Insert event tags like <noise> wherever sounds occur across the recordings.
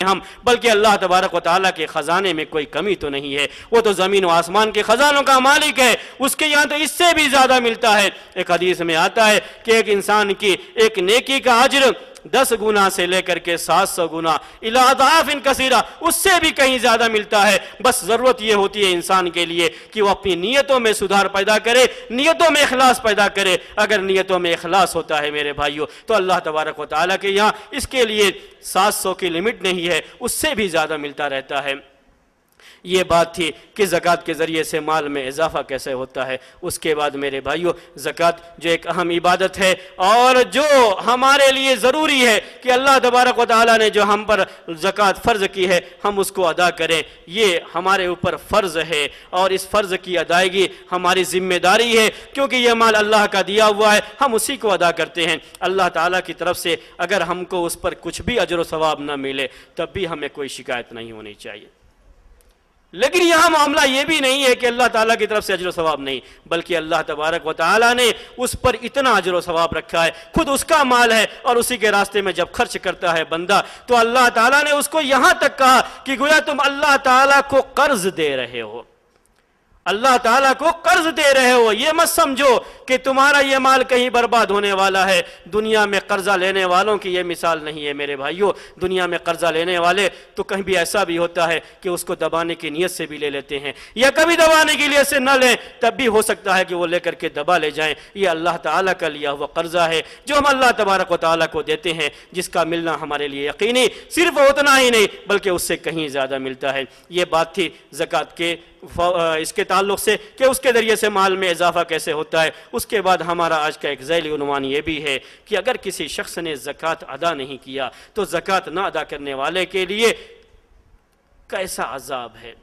हम, बल्कि अल्लाह तबारक वाली के ख़जाने में कोई कमी तो नहीं है। वो तो ज़मीन व आसमान के ख़जानों का मालिक है, उसके यहाँ तो इससे भी ज़्यादा मिलता है। एक हदीस में आता है कि एक इंसान की एक नेकी का अजर दस गुना से लेकर के सात सौ गुना। इलादाफ इन कसीरा, उससे भी कहीं ज़्यादा मिलता है। बस ज़रूरत यह होती है इंसान के लिए कि वो अपनी नीयतों में सुधार पैदा करे, नीयतों में अखलास पैदा करे। अगर नीयतों में अखलास होता है मेरे भाइयों तो अल्लाह तबारक वाली के यहाँ इसके लिए सात सौ की लिमिट नहीं है, उससे भी ज़्यादा मिलता रहता है। ये बात थी कि ज़क़़त के ज़रिए से माल में इजाफा कैसे होता है। उसके बाद मेरे भाइयों, ज़क़़त जो एक अहम इबादत है और जो हमारे लिए ज़रूरी है कि अल्लाह तबारक व ने जो हम पर ज़क़़त फ़र्ज़ की है, हम उसको अदा करें। ये हमारे ऊपर फ़र्ज़ है और इस फ़र्ज़ की अदायगी हमारी ज़िम्मेदारी है, क्योंकि यह माल अल्लाह का दिया हुआ है, हम उसी को अदा करते हैं। अल्लाह ताला की तरफ़ से अगर हमको उस पर कुछ भी अजर व सवाब न मिले, तब भी हमें कोई शिकायत नहीं होनी चाहिए। लेकिन यहाँ मामला यह भी नहीं है कि अल्लाह ताला की तरफ़ से अजर सवाब नहीं, बल्कि अल्लाह तबारक व ताला ने उस पर इतना अजर सवाब रखा है, खुद उसका माल है और उसी के रास्ते में जब खर्च करता है बंदा तो अल्लाह ताला ने उसको यहाँ तक कहा कि गोया तुम अल्लाह ताला को कर्ज दे रहे हो। अल्लाह ताला को कर्ज दे रहे हो, ये मत समझो कि तुम्हारा ये माल कहीं बर्बाद होने वाला है। दुनिया में कर्जा लेने वालों की ये मिसाल नहीं है मेरे भाइयों। दुनिया में कर्जा लेने वाले तो कहीं भी ऐसा भी होता है कि उसको दबाने की नीयत से भी ले लेते हैं, या कभी दबाने की नीयत से न लें, तब भी हो सकता है कि वो लेकर के दबा ले जाएँ। ये अल्लाह ताला का लिया हुआ कर्जा है, जो हम अल्लाह तबारक वाली को देते हैं, जिसका मिलना हमारे लिए यकीनी सिर्फ़ उतना ही नहीं, बल्कि उससे कहीं ज़्यादा मिलता है। ये बात थी जक़ात के इसके ताल्लुक से कि उसके ज़रिए से माल में इजाफा कैसे होता है। उसके बाद हमारा आज का एक जैली उनवान ये भी है कि अगर किसी शख्स ने ज़क़़त अदा नहीं किया तो ज़क़़त ना अदा करने वाले के लिए कैसा अजाब है?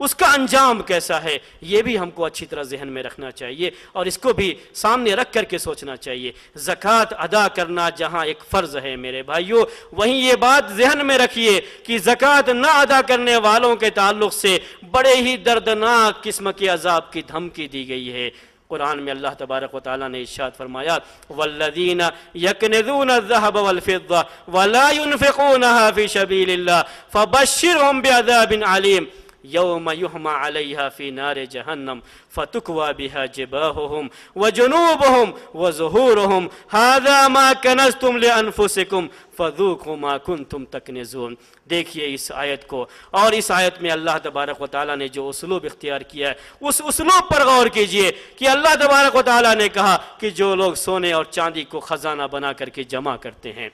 उसका अंजाम कैसा है? ये भी हमको अच्छी तरह जहन में रखना चाहिए और इसको भी सामने रख करके सोचना चाहिए। ज़क़़त अदा करना जहाँ एक फ़र्ज़ है मेरे भाइयों, वहीं ये बात जहन में रखिए कि ज़क़़त ना अदा करने वालों के ताल्लुक से बड़े ही दर्दनाक किस्म के अजाब की धमकी दी गई है। कुरान में अल्लाह तबारक व ताली ने इशाद फरमाया वल्लदीन यकनदून ज़हब वलफ़िद्दा वला युनफ़िक़ूनहा फ़ी शबीलिल्लाह, फ़बश्शिरहुम बिअज़ाबिन अलीम। युहमा अलैहा फ़ी नार जहन्नम, फतुकवा बिहा जिबाहुहुम, व जुनूबहुम, व ज़ुहूरुहुम। हादा मा कनज़तुम लिअनफुसिकुम फदूकु मा कुंतुम तकनज़ून। देखिए इस आयत को, और इस आयत में अल्लाह तबारक व ताली ने जो उसलूब इख्तियार किया है, उस उसलूब पर गौर कीजिए कि अल्लाह तबारक व ताली ने कहा कि जो लोग सोने और चांदी को ख़जाना बना करके जमा करते हैं।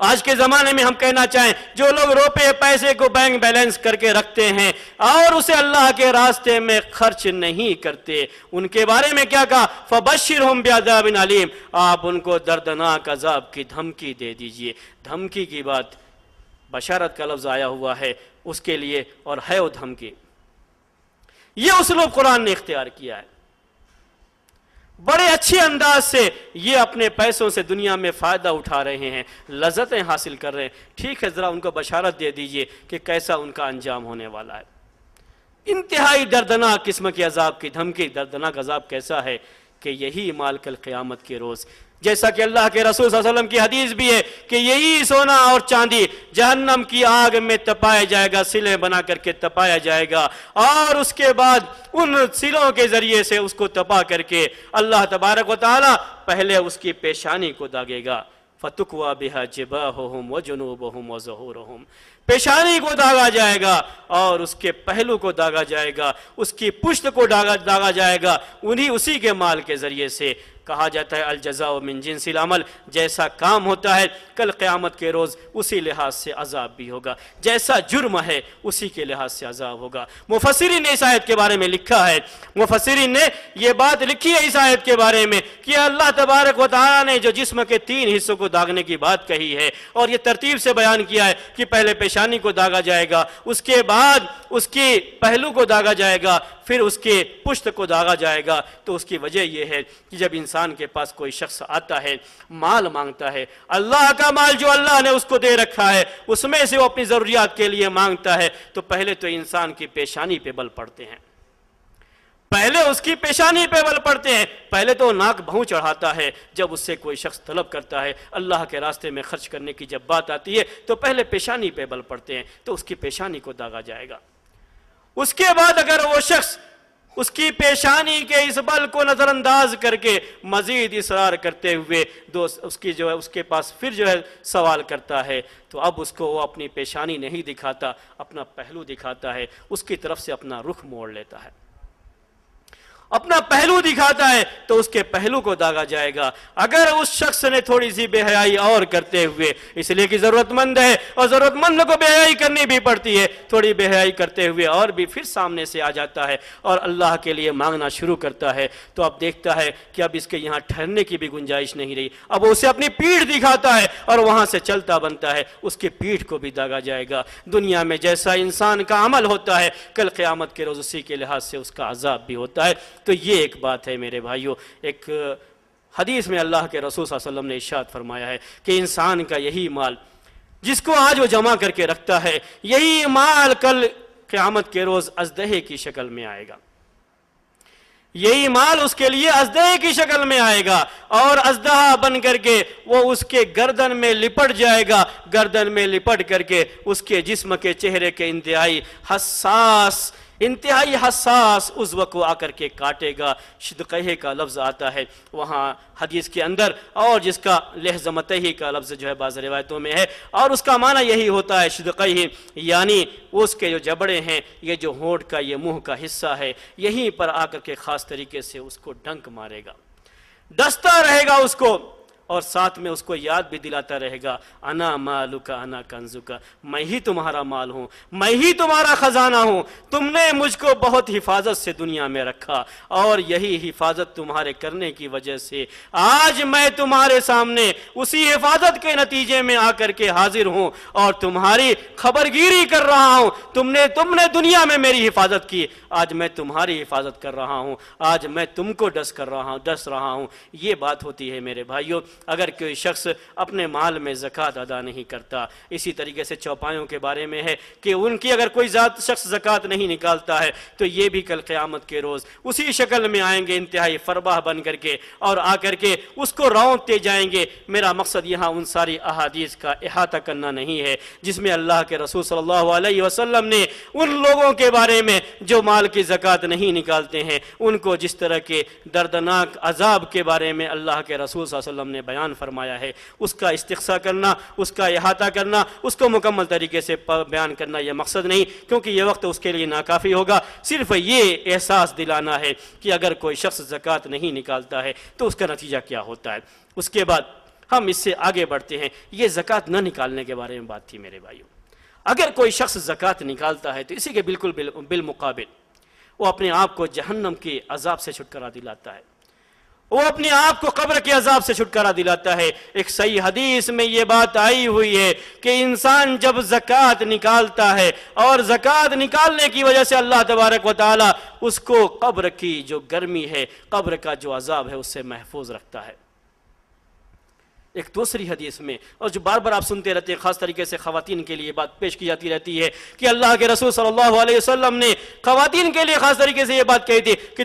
आज के ज़माने में हम कहना चाहें, जो लोग रुपए पैसे को बैंक बैलेंस करके रखते हैं, और उसे अल्लाह के रास्ते में खर्च नहीं करते। उनके बारे में क्या कहा? फबशिर हम ब्याजाबिन अलीम। आप उनको दर्दनाक अजाब की धमकी दे दीजिए। धमकी की बात, बशारत का लफ्ज़ आया हुआ है, उसके लिए और है वो धमकी। ये उसलूब कुरान ने इख्तियार किया है। बड़े अच्छे अंदाज से ये अपने पैसों से दुनिया में फ़ायदा उठा रहे हैं लजतें हासिल कर रहे हैं। ठीक है, ज़रा उनको बशारत दे दीजिए कि कैसा उनका अंजाम होने वाला है। इंतहाई दर्दनाक किस्म के अजाब की, धमकी, दर्दनाक अजाब कैसा है कि यही माल कल क़्यामत के रोज़ जैसा कि अल्लाह के रसूल वसल्लम की हदीस भी है कि यही सोना और चांदी जहन्नम की आग में तपाया जाएगा, सिले बना करके तपाया जाएगा और उसके बाद उन सिलों के ज़रिए से उसको तपा करके अल्लाह तबारक वाली पहले उसकी पेशानी को दागेगा। फतुकवा बिहा जिबा व जुनूब हम व जहूर हम पेशानी को दागा जाएगा और उसके पहलू को दागा जाएगा, उसकी पुश्त को दागा दागा जाएगा, उन्हीं उसी के माल के ज़रिए से कहा जाता है, अलजजा मिन जिनसिल अमल। जैसा काम होता है, कल क़्यामत के रोज़ उसी लिहाज से अजाब भी होगा। जैसा जुर्म है, उसी के लिहाज से अजाब होगा। मुफसरी ने इस आयत के बारे में लिखा है। मुफसरी ने यह बात लिखी है इस आयत के बारे में कि अल्लाह तबारक वाली ने जो जिस्म के तीन हिस्सों को दागने की बात कही है, और यह तरतीब से बयान किया है कि पहले पेशानी को दागा जाएगा, उसके बाद उसकी पहलू को दागा जाएगा, फिर उसके पुश्त को दागा जाएगा। तो उसकी वजह यह है कि जब इंसान के पास कोई शख्स आता है, माल माँगता है, अल्लाह का माल जो अल्लाह ने उसको दे रखा है, उसमें से वो अपनी ज़रूरियात के लिए माँगता है तो पहले तो इंसान की पेशानी पे बल पड़ते हैं। पहले उसकी पेशानी पे बल पड़ते हैं, पहले तो नाक बहु चढ़ाता है, जब उससे कोई शख्स तलब करता है, अल्लाह के रास्ते में खर्च करने की जब बात आती है तो पहले पेशानी पे बल पड़ते हैं तो उसकी पेशानी को दागा जाएगा। उसके बाद अगर वो शख्स उसकी पेशानी के इस बल को नज़रअंदाज करके मजीद इसरार करते हुए दोस्त, उसकी जो है, उसके पास फिर जो है सवाल करता है। तो अब उसको वो अपनी पेशानी नहीं दिखाता, अपना पहलू दिखाता है, उसकी तरफ़ से अपना रुख मोड़ लेता है। अपना पहलू दिखाता है तो उसके पहलू को दागा जाएगा। अगर उस शख्स ने थोड़ी सी बेहयाई और करते हुए, इसलिए कि जरूरतमंद है, और जरूरतमंद को बेहयाई करनी भी पड़ती है, थोड़ी बेहयाई करते हुए और भी फिर सामने से आ जाता है, और अल्लाह के लिए मांगना शुरू करता है तो अब देखता है कि अब इसके यहाँ ठहरने की भी गुंजाइश नहीं रही। अब उसे अपनी पीठ दिखाता है, और वहाँ से चलता बनता है, उसकी पीठ को भी दागा जाएगा। दुनिया में जैसा इंसान का अमल होता है, कल क़्यामत के रोज उसी के लिहाज से उसका अजाब भी होता है। तो ये एक बात है मेरे भाइयों, एक हदीस में अल्लाह के रसूल वसल्लम ने इशाद फरमाया है कि इंसान का यही माल जिसको आज वो जमा करके रखता है, यही माल कल क़्यामत के रोज़ अजदहे की शक्ल में आएगा। यही माल उसके लिए अजदहे की शक्ल में आएगा और अजदहा बन करके वो उसके गर्दन में लिपट जाएगा। गर्दन में लिपट करके उसके जिस्म के चेहरे के इंतहाई हसास इंतहाई हसास उस वक्त आकर के काटेगा। शिदकहे का लफ्ज़ आता है। वहाँ हदीस के अंदर और जिसका लहजमत ही का लफ्ज़ जो है बाज़ रिवायतों में है। और उसका माना यही होता है शिदकही यानी उसके जो जबड़े हैं, ये जो होठ का, ये मुँह का हिस्सा है, यहीं पर आकर के ख़ास तरीके से उसको डंक मारेगा। डसता रहेगा उसको। और साथ में उसको याद भी दिलाता रहेगा, अना मालू का अना कंजू का मैं ही तुम्हारा माल हूँ, मैं ही तुम्हारा खजाना हूँ। तुमने मुझको बहुत हिफाजत से दुनिया में रखा और यही हिफाजत तुम्हारे करने की वजह से आज मैं तुम्हारे सामने उसी हिफाजत के नतीजे में आकर के हाजिर हूँ और तुम्हारी खबरगिरी कर रहा हूँ। तुमने तुमने दुनिया में मेरी हिफाजत की। आज मैं तुम्हारी हिफाजत कर रहा हूँ। आज मैं तुमको डस कर रहा हूँ, डस रहा हूँ। ये बात होती है मेरे भाइयों अगर कोई शख्स अपने माल में ज़क़़त अदा नहीं करता, इसी तरीके से चौपायों के बारे में है कि उनकी अगर कोई ज़ात, शख्स ज़क़़त नहीं निकालता है तो ये भी कल क़यामत के रोज़ उसी शक्ल में आएँगे, इंतहाई फरबाह बन करके और आकर के उसको रौंदते जाएँगे। मेरा मकसद यहाँ उन सारी अहादीस का अहाता करना नहीं है, जिसमें अल्लाह के रसूल सल्लल्लाहु अलैहि वसल्लम ने उन लोगों के बारे में जो माल की ज़क़़त नहीं निकालते हैं, उनको जिस तरह के दर्दनाक अजाब के बारे में अल्लाह के रसूल वसल्लम ने बयान फरमाया है। उसका इस्तसा करना, उसका अहाता करना, उसको मुकम्मल तरीके से बयान करना यह मकसद नहीं, क्योंकि यह वक्त उसके लिए नाकाफ़ी होगा। सिर्फ़ ये एहसास दिलाना है कि अगर कोई शख्स ज़क़़त नहीं निकालता है तो उसका नतीजा क्या होता है? उसके बाद हम इससे आगे बढ़ते हैं। ये ज़क़़त न निकालने के बारे में बात थी मेरे भाइयों। अगर कोई शख्स ज़क़़त निकालता है तो इसी के बिल्कुल बिलमुकाबिल। वो अपने आप को जहन्नम के अजाब से छुटकारा दिलाता है। वो अपने आप को कब्र के अजाब से छुटकारा दिलाता है। एक सही हदीस में ये बात आई हुई है कि इंसान जब जक़ात निकालता है और जक़ात निकालने की वजह से अल्लाह तबारक वाली उसको कब्र की जो गर्मी है, कब्र का जो अजाब है, उससे महफूज रखता है। एक दूसरी हदीस में, और जो बार बार आप सुनते रहते हैं, ख़ास तरीके से ख़वातीन के लिए बात पेश की जाती रहती है कि अल्लाह के रसूल सल्लल्लाहु अलैहि वसल्लम ने ख़वातीन के लिए ख़ास तरीके से ये बात कही थी कि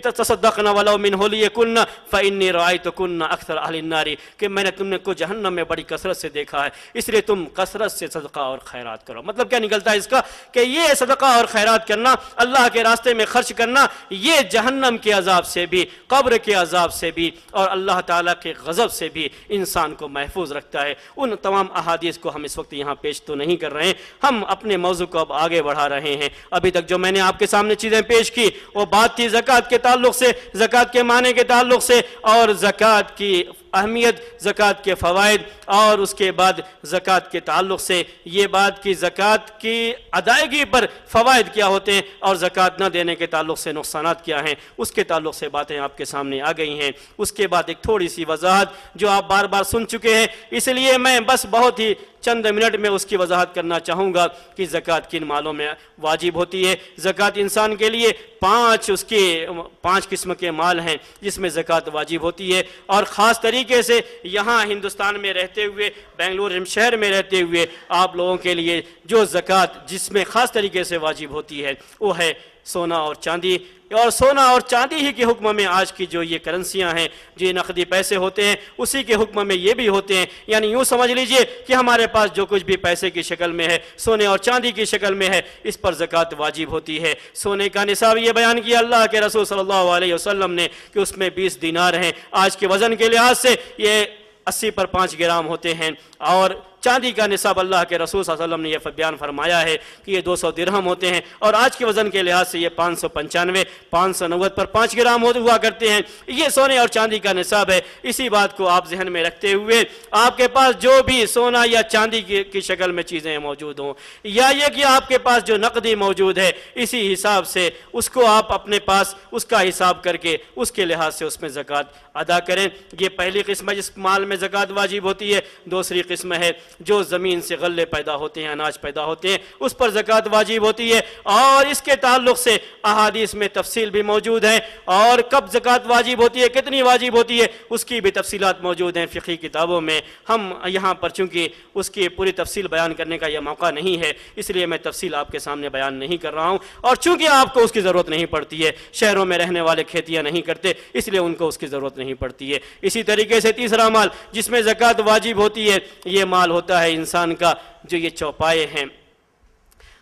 वाला मिन होली कुन्ना फ़ैन्नी राय तो कुन्ना अक्सर अहनारी कि मैंने तुमने को जहन्नम में बड़ी कसरत से देखा है, इसलिए तुम कसरत से सदका और खैरात करो। मतलब क्या निकलता है इसका? कि ये सदका और खैरात करना, अल्लाह के रास्ते में खर्च करना, ये जहन्नम के अजाब से भी, कब्र के अजाब से भी, और अल्लाह ताला के गज़ब से भी इंसान को महफूज रखता है। उन तमाम अहादीस को हम इस वक्त यहाँ पेश तो नहीं कर रहे हैं। हम अपने मौजू को अब आगे बढ़ा रहे हैं। अभी तक जो मैंने आपके सामने चीज़ें पेश की, वो बात थी जक़ात के ताल्लुक से, जक़ात के माने के ताल्लुक से और जक़ात की अहमियत, ज़क़़त के फ़वाद और उसके बाद ज़क़़त के ताल्लुक से ये बात कि ज़क़़त की अदायगी पर फ़वाद क्या होते हैं और ज़क़़त न देने के ताल्लुक से नुकसान क्या हैं, उसके ताल्लुक से बातें आपके सामने आ गई हैं। उसके बाद एक थोड़ी सी वजाहत जो आप बार बार सुन चुके हैं, इसलिए मैं बस बहुत ही चंद मिनट में उसकी वजाहत करना चाहूँगा कि ज़क़़त किन मालों में वाजिब होती है। ज़क़़त इंसान के लिए पाँच उसके, पाँच किस्म के माल हैं जिसमें ज़क़़त वाजिब होती है। और ख़ास तरीके से यहाँ हिंदुस्तान में रहते हुए, बेंगलुरु शहर में रहते हुए आप लोगों के लिए जो ज़क़़त जिसमें ख़ास तरीके से वाजिब होती है, वो है सोना और चांदी। और सोना और चांदी ही के हुक्म में आज की जो ये करेंसियाँ हैं, जो नकदी पैसे होते हैं, उसी के हुक्म में ये भी होते हैं। यानी यूँ समझ लीजिए कि हमारे पास जो कुछ भी पैसे की शक्ल में है, सोने और चांदी की शक्ल में है, इस पर ज़क़़त वाजिब होती है। सोने का निसाब ये बयान किया अल्लाह के रसूल सल्लल्लाहु अलैहि वसल्लम ने कि उसमें बीस दिनार हैं। आज के वज़न के लिहाज से ये अस्सी पर पाँच ग्राम होते हैं। और चांदी का निसाब अल्लाह के रसूल वसल्लम ने यह बयान फरमाया है कि ये 200 दिरहम होते हैं और आज के वज़न के लिहाज से ये पाँच सौ पंचानवे पाँच सौ नब्बे पर पाँच ग्राम हुआ करते हैं। ये सोने और चांदी का निसाब है। इसी बात को आप जहन में रखते हुए आपके पास जो भी सोना या चांदी की, शक्ल में चीज़ें मौजूद हों या ये कि आपके पास जो नकदी मौजूद है इसी हिसाब से उसको आप अपने पास उसका हिसाब करके उसके लिहाज से उसमें ज़क़़त अदा करें। ये पहली किस्म जिस माल में ज़क़़त वाजिब होती है। दूसरी किस्म है जो ज़मीन से गले पैदा होते हैं, अनाज पैदा होते हैं, उस पर ज़क़़त वाजिब होती है और इसके ताल्लुक से अहादीस में तफसील भी मौजूद है और कब ज़क़़त वाजिब होती है, कितनी वाजिब होती है, उसकी भी तफसीलात मौजूद हैं। फ़िकी किताबों में हम यहाँ पर, चूँकि उसकी पूरी तफसील बयान करने का यह मौका नहीं है, इसलिए मैं तफसील आपके सामने बयान नहीं कर रहा हूँ और चूँकि आपको उसकी ज़रूरत नहीं पड़ती है, शहरों में रहने वाले खेतियाँ नहीं करते, इसलिए उनको उसकी ज़रूरत नहीं पड़ती है। इसी तरीके से तीसरा माल जिसमें ज़क़़त वाजिब होती है, ये माल होता है इंसान का, जो ये चौपाए हैं।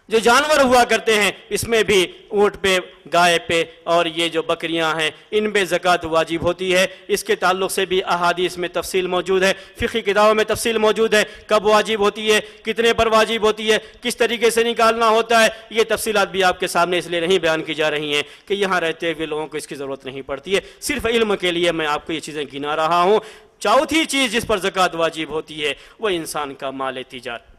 जो जानवर हुआ करते हैं, इसमें भी ऊँट पे, गाय पे और ये जो बकरियाँ हैं इन पे ज़क़़त वाजिब होती है। इसके ताल्लुक से भी अहादीस में तफसील मौजूद है फ़िकी किताबों में तफसील मौजूद है, कब वाजिब होती है, कितने पर वाजिब होती है, किस तरीके से निकालना होता है, ये तफसीलात भी आपके सामने इसलिए नहीं बयान की जा रही हैं कि यहाँ रहते हुए लोगों को इसकी ज़रूरत नहीं पड़ती है। सिर्फ़ इल्म के लिए मैं आपको ये चीज़ें गिना रहा हूँ। चौथी चीज़ जिस पर जक़ात वाजिब होती है वह इंसान का माल तिजारत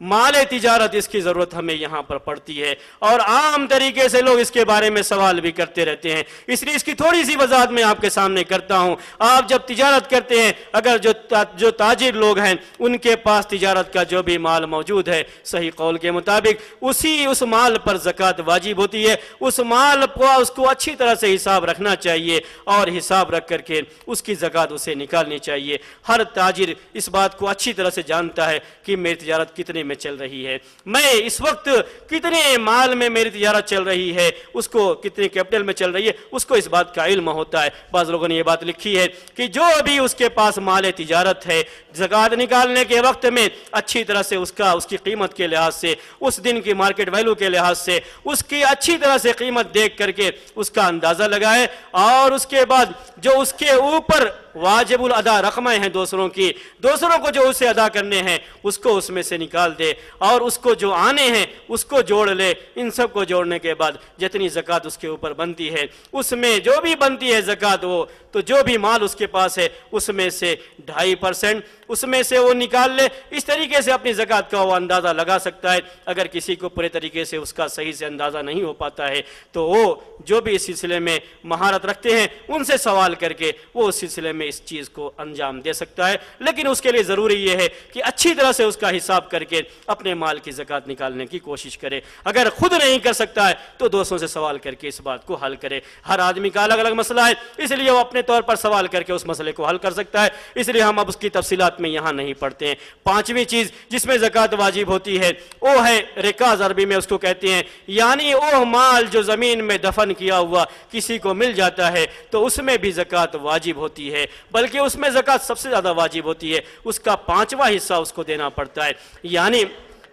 माल तिजारत इसकी ज़रूरत हमें यहाँ पर पड़ती है। और आम तरीके से लोग इसके बारे में सवाल भी करते रहते हैं। इसलिए इसकी थोड़ी सी वजाहत मैं आपके सामने करता हूँ। आप जब तिजारत करते हैं अगर जो ता, जो ताजिर लोग हैं उनके पास तिजारत का जो भी माल मौजूद है सही कौल के मुताबिक उसी उस माल पर ज़क़़त वाजिब होती है। उस माल को उसको अच्छी तरह से हिसाब रखना चाहिए और हिसाब रख करके उसकी ज़क़़त उसे निकालनी चाहिए। हर ताजिर इस बात को अच्छी तरह से जानता है कि मेरी तजारत कितने में चल रही है। मैं इस वक्त कितने माल में मेरी तजारत चल रही है, उसको कितने कैपिटल में चल रही है, उसको इस बात का इल्म होता है। बाज़ लोगों ने यह बात लिखी है कि जो अभी उसके पास माल तिजारत है, जक़ात निकालने के वक्त में अच्छी तरह से उसका, उसकी कीमत के लिहाज से, उस दिन की मार्केट वैल्यू के लिहाज से, उसकी अच्छी तरह से कीमत देख करके उसका अंदाज़ा लगाए और उसके बाद जो उसके ऊपर वाजिबुल अदा रकमें हैं दूसरों की। दूसरों को जो उसे अदा करने हैं, उसको उसमें से निकाल दे और उसको जो आने हैं, उसको जोड़ ले। इन सबको जोड़ने के बाद जितनी ज़क़़त उसके ऊपर बनती है, उसमें जो भी बनती है ज़क़़त वो तो जो भी माल उसके पास है, उसमें से ढाई परसेंट, उसमें से वो निकाल ले। इस तरीके से अपनी ज़क़़त का वो अंदाज़ा लगा सकता है। अगर किसी को पूरे तरीके से उसका सही से अंदाज़ा नहीं हो पाता है तो वो जो भी इस सिलसिले में महारत रखते हैं, उनसे सवाल करके वो उस सिलसिले में इस चीज़ को अंजाम दे सकता है। लेकिन उसके लिए ज़रूरी यह है कि अच्छी तरह से उसका हिसाब करके अपने माल की ज़क़़त निकालने की कोशिश करे। अगर खुद नहीं कर सकता है तो दोस्तों से सवाल करके इस बात को हल करे। हर आदमी का अलग अलग मसला है, इसलिए वो अपने तौर पर सवाल करके उस मसले को हल कर सकता है। इसलिए हम अब उसकी तफसीत में यहाँ नहीं पढ़ते हैं। पांचवी चीज़ जिसमें ज़क़़त वाजिब होती है, वो है रिकाज अरबी में उसको कहते हैं। यानी वो माल जो ज़मीन में दफन किया हुआ किसी को मिल जाता है तो उसमें भी ज़क़़त वाजिब होती है। बल्कि उसमें जकात सबसे ज़्यादा वाजिब होती है। उसका पाँचवा हिस्सा उसको देना पड़ता है। यानी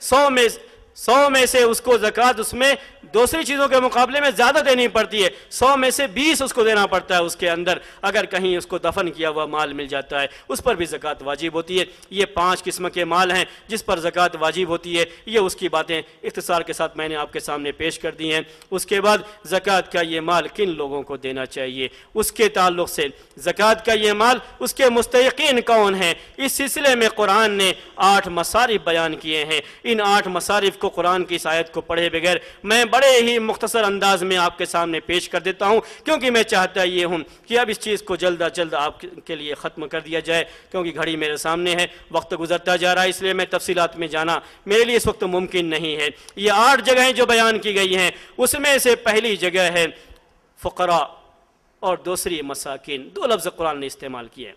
सौ में सौ में से उसको जक़ात उसमें दूसरी चीज़ों के मुकाबले में ज़्यादा देनी पड़ती है। सौ में से बीस उसको देना पड़ता है उसके अंदर। अगर कहीं उसको दफन किया हुआ माल मिल जाता है, उस पर भी ज़क़़त वाजिब होती है। ये पाँच किस्म के माल हैं जिस पर ज़क़़त वाजिब होती है। ये उसकी बातें इख्तसार के साथ मैंने आपके सामने पेश कर दी हैं। उसके बाद ज़क़़त का ये माल किन लोगों को देना चाहिए? उसके ताल्लुक से ज़क़़त का ये माल उसके मुस्तकिन कौन है? इस सिलसिले में कुरान ने आठ मसारिफ बयान किए हैं। इन आठ मसारिफ को कुरान की शायद को पढ़े बगैर मैं बड़े ही मुख्तसर अंदाज में आपके सामने पेश कर देता हूँ, क्योंकि मैं चाहता ये हूँ कि अब इस चीज़ को जल्द अज जल्द आपके लिए ख़त्म कर दिया जाए, क्योंकि घड़ी मेरे सामने है, वक्त गुजरता जा रहा है, इसलिए मैं तफसीत में जाना मेरे लिए इस वक्त मुमकिन नहीं है। ये आठ जगहें जो बयान की गई हैं, उसमें से पहली जगह है फ़करा और दूसरी मसाकिन, दो लफ्ज़ कुरान ने इस्तेमाल किए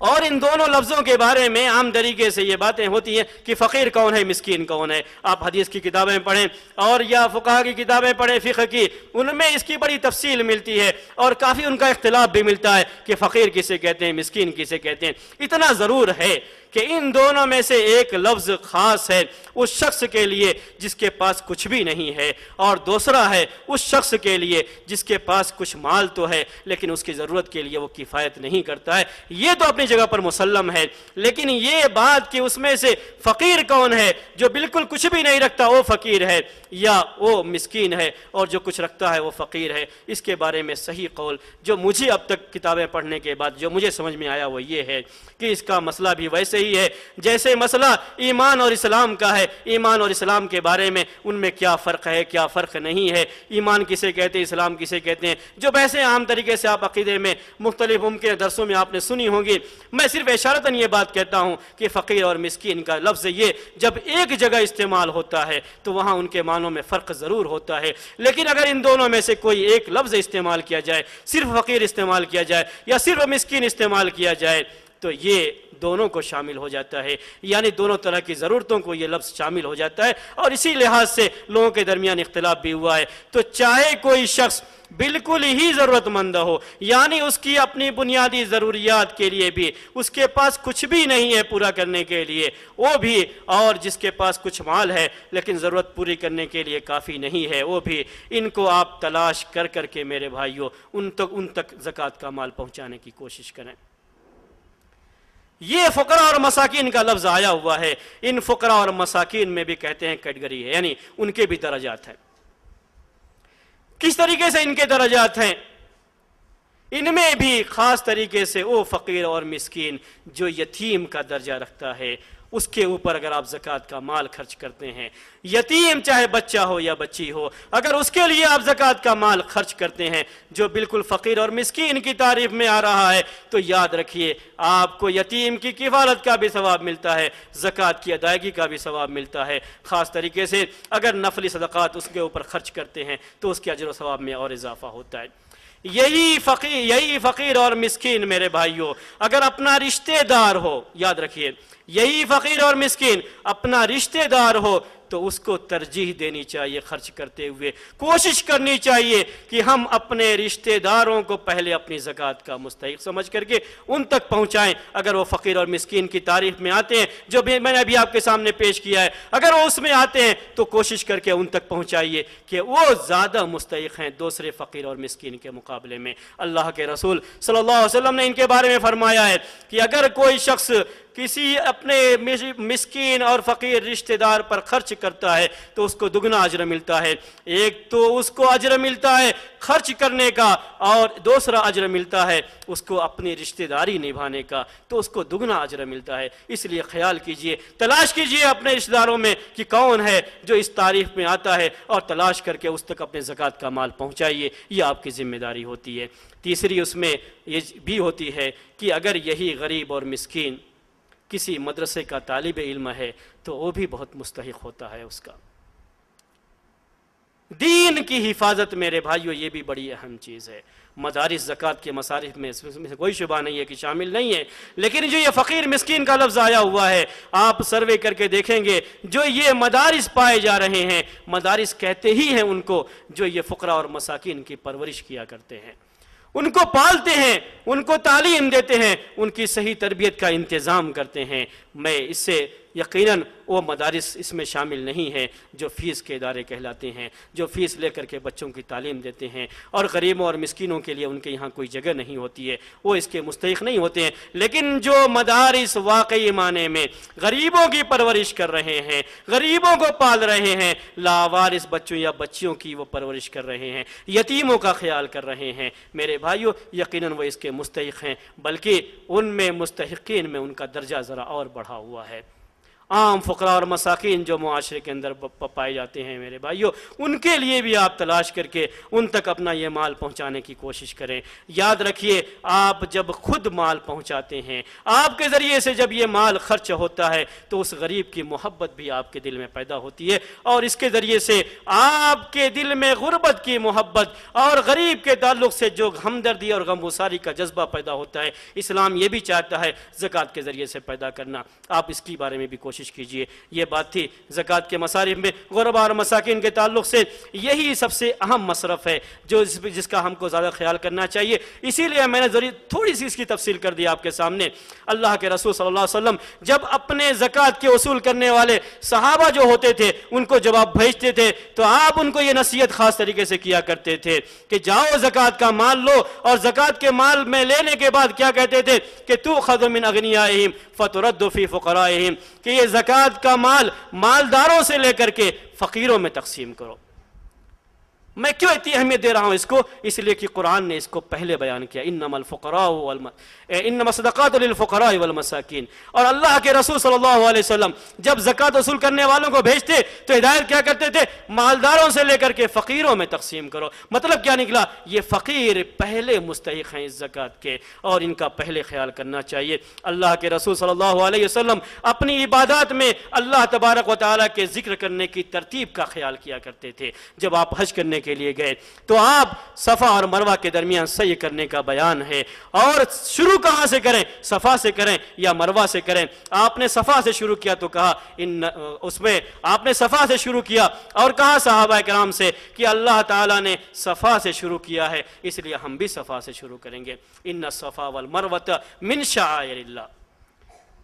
और इन दोनों लफ्ज़ों के बारे में आम तरीके से ये बातें होती हैं कि फ़कीर कौन है, मिसकीन कौन है। आप हदीस की किताबें पढ़ें और या फ़ुका की किताबें पढ़ें फ़िक की, उनमें इसकी बड़ी तफसील मिलती है और काफ़ी उनका इख्तलाफ भी मिलता है कि फ़कीर किसे कहते हैं, मिसकीन किसे कहते हैं। इतना ज़रूर है कि इन दोनों में से एक लफ्ज़ ख़ास है उस शख्स के लिए जिसके पास कुछ भी नहीं है और दूसरा है उस शख्स के लिए जिसके पास कुछ माल तो है, लेकिन उसकी ज़रूरत के लिए वो किफ़ायत नहीं करता है। ये तो अपनी जगह पर मुसलम है, लेकिन ये बात कि उसमें से फ़कीर कौन है जो बिल्कुल कुछ भी नहीं रखता, वो फ़कीर है या वो मिसकीन है और जो कुछ रखता है वो फ़कीर है। इसके बारे में सही कौल जो मुझे अब तक किताबें पढ़ने के बाद जो मुझे समझ में आया वो ये है कि इसका मसला भी वैसे ही है। जैसे मसला ईमान और इस्लाम का है, ईमान और इस्लाम के बारे में उनमें क्या फ़र्क है, क्या फ़र्क नहीं है? ईमान किसे कहते हैं, इस्लाम किसे कहते हैं? जो वैसे आम तरीके से आप अकीदे में मुख्तलिफ़ मुमकिन दरसों में आपने सुनी होंगी। मैं सिर्फ़ इशारतन ये बात कहता हूँ कि फ़कीर और मिसकीन का लफ्ज़ ये, जब एक जगह इस्तेमाल होता है तो वहाँ उनके मानों में फ़र्क ज़रूर होता है। लेकिन अगर इन दोनों में से कोई एक लफ्ज़ इस्तेमाल किया जाए, सिर्फ़ फ़कीर इस्तेमाल किया जाए या सिर्फ़ मिसकीन इस्तेमाल किया जाए तो ये दोनों को शामिल हो जाता है। यानी दोनों तरह की ज़रूरतों को ये लफ्ज़ शामिल हो जाता है और इसी लिहाज से लोगों के दरमियान इख्तलाफ भी हुआ है। तो चाहे कोई शख्स बिल्कुल ही ज़रूरतमंद हो, यानी उसकी अपनी बुनियादी ज़रूरियात के लिए भी, उसके पास कुछ भी नहीं है पूरा करने के लिए, वो भी, और जिसके पास कुछ माल है, लेकिन ज़रूरत पूरी करने के लिए काफ़ी नहीं है, वो भी, इनको आप तलाश कर करके मेरे भाइयों, उन तक उन तक ज़क़़त का माल पहुँचाने की कोशिश करें। ये फ़करा और मसाकिन का लफ्ज़ आया हुआ है। इन फ़करा और मसाकिन में भी कहते हैं कैटगरी है, यानी उनके भी दर्जात हैं। किस तरीके से इनके दर्जात हैं? इनमें भी ख़ास तरीके से वो फ़कीर और मिसकीन जो यतीम का दर्जा रखता है उसके ऊपर अगर आप जक़ात का माल खर्च करते हैं, यतीम चाहे बच्चा हो या बच्ची हो, अगर उसके लिए आप जक़ात का माल खर्च करते हैं, जो बिल्कुल फ़कीर और मिसकीन की तारीफ़ में आ रहा है तो याद रखिए, आपको यतीम की किफ़ालत का भी सवाब मिलता है, ज़क़़त की अदायगी का भी सवाब मिलता है। ख़ास तरीके से अगर नफली सदक़ात उसके ऊपर खर्च करते हैं तो उसके अजर सवाब में और इजाफा होता है। यही फ़कीर यही फ़कीर और मिसकीन मेरे भाइयों, अगर अपना रिश्तेदार हो, याद रखिए यही फ़कीर और मिसकिन अपना रिश्तेदार हो तो उसको तरजीह देनी चाहिए खर्च करते हुए। कोशिश करनी चाहिए कि हम अपने रिश्तेदारों को पहले अपनी ज़क़़त का मुस्तक समझ करके उन तक पहुँचाएँ। अगर वो फ़कीर और मिसकिन की तारीफ़ में आते हैं, जो भी मैंने अभी आपके सामने पेश किया है, अगर वो उसमें आते हैं तो कोशिश करके उन तक पहुँचाइए कि वो ज़्यादा मुस्तक हैं दूसरे फ़कीर और मिसकिन के मुकाबले में। अल्लाह के रसूल सल्ला अलैहि वसल्लम ने इनके बारे में फरमाया है कि अगर कोई शख्स किसी अपने मिसकीन और फ़कीर रिश्तेदार पर खर्च करता है तो उसको दुगना अजर मिलता है। एक तो उसको अजर मिलता है खर्च करने का, और दूसरा अजर मिलता है उसको अपनी रिश्तेदारी निभाने का तो उसको दुगना अजर मिलता है। इसलिए ख्याल कीजिए, तलाश कीजिए अपने रिश्तेदारों में कि कौन है जो इस तारीफ़ में आता है, और तलाश करके उस तक अपने ज़क़़त का माल पहुँचाइए, ये आपकी ज़िम्मेदारी होती है। तीसरी उसमें ये भी होती है कि अगर यही गरीब और मिसकीन किसी मदरसे का तालिब इल्म है तो वो भी बहुत मुस्तक होता है उसका। दीन की हिफाजत मेरे भाइयों, ये भी बड़ी अहम चीज़ है। मदारिस, ज़क़़त के मसारिफ में इसमें कोई शुबा नहीं है कि शामिल नहीं है। लेकिन जो ये फ़कीर मिसकिन का लफ्ज़ आया हुआ है, आप सर्वे करके देखेंगे, जो ये मदारिस पाए जा रहे हैं, मदारिस कहते ही हैं उनको, जो ये फ़करा और मसाकिन की परवरिश किया करते हैं। उनको पालते हैं, उनको तालीम देते हैं, उनकी सही तरबियत का इंतज़ाम करते हैं। मैं इससे यकीनन वो मदारस इसमें शामिल नहीं हैं जो फ़ीस के इदारे कहलाते हैं, जो फ़ीस लेकर के बच्चों की तालीम देते हैं। और गरीबों और मस्किनों के लिए उनके यहाँ कोई जगह नहीं होती है, वो इसके मुस्तक नहीं होते हैं। लेकिन जो मदारस वाकई माने में गरीबों की परवरिश कर रहे हैं, गरीबों को पाल रहे हैं, लावारिस बच्चों या बच्चियों की वो परवरिश कर रहे हैं, यतीमों का ख्याल कर रहे हैं। मेरे भाइयों यकीन वो इसके मुस्तक हैं, बल्कि उनमें मुस्तकिन में उनका दर्जा ज़रा और बढ़ा हुआ है। आम फ़करा और मसाकिन जो माशरे के अंदर पाए जाते हैं मेरे भाइयों, उनके लिए भी आप तलाश करके उन तक अपना ये माल पहुँचाने की कोशिश करें। याद रखिए, आप जब खुद माल पहुंचाते हैं, आपके ज़रिए से जब ये माल खर्च होता है तो उस गरीब की मोहब्बत भी आपके दिल में पैदा होती है और इसके ज़रिए से आपके दिल में गुर्बत की मोहब्बत और गरीब के ताल्लुक से जो हमदर्दी और गमगुसारी का जज्बा पैदा होता है, इस्लाम ये भी चाहता है, ज़क़़त के ज़रिए से पैदा करना। आप इसके बारे में भी कोशिश कोशिश कीजिए। ये बात थी ज़क़़त के मसारिफ में। गुरबा और मसाकिन के ताल्लुक से यही सबसे अहम मसरफ़ है, जो जिसका हमको ज़्यादा ख्याल करना चाहिए। इसीलिए मैंने ज़रिए थोड़ी सी इसकी तफसील कर दी आपके सामने। अल्लाह के रसूल सल्लल्लाहु अलैहि वसल्लम जब अपने ज़क़़त के वसूल करने वाले सहाबा जो होते थे, उनको जब आप भेजते थे तो आप उनको ये नसीहत ख़ास तरीके से किया करते थे कि जाओ ज़क़़त का माल लो और ज़क़़त के माल में लेने के बाद क्या कहते थे कि तू खदमिन अगनियाहिम फ़तरद्दफ़ी फ़ुकराहिम कि ये ज़क़़त का माल मालदारों से लेकर के फ़कीरों में तकसीम करो। मैं क्यों इतनी अहमियत दे रहा हूँ इसको? इसलिए कि कुरान ने इसको पहले बयान किया इन नमल फ़करा इन वलमसाकिन और अल्लाह के रसूल सल्लल्लाहु वसल्लम जब ज़क़़त वसूल करने वालों को भेजते तो हिदायत क्या करते थे? मालदारों से लेकर के फ़कीरों में तकसीम करो। मतलब क्या निकला? ये फ़कीर पहले मुस्तक हैं इस ज़क़़त के, और इनका पहले ख्याल करना चाहिए। अल्लाह के रसूल अलैहि वसल्लम अपनी इबादत में अल्लाह तबारक व के ज़िक्र करने की तरतीब का ख्याल किया करते थे। जब आप हज करने के लिए गए। तो आप सफ़ा और मरवा के दरमियान सही करने का बयान है। और शुरू कहाँ से करें? सफ़ा से करें या मरवा से करें? आपने सफ़ा से शुरू किया तो कहा, इन, उसमें आपने सफ़ा से शुरू किया। और कहा साहबा कराम से कि अल्लाह ताला ने सफ़ा से शुरू किया है, इसलिए हम भी सफ़ा से शुरू करेंगे। इन सफ़ा वल मरवत मिन शाह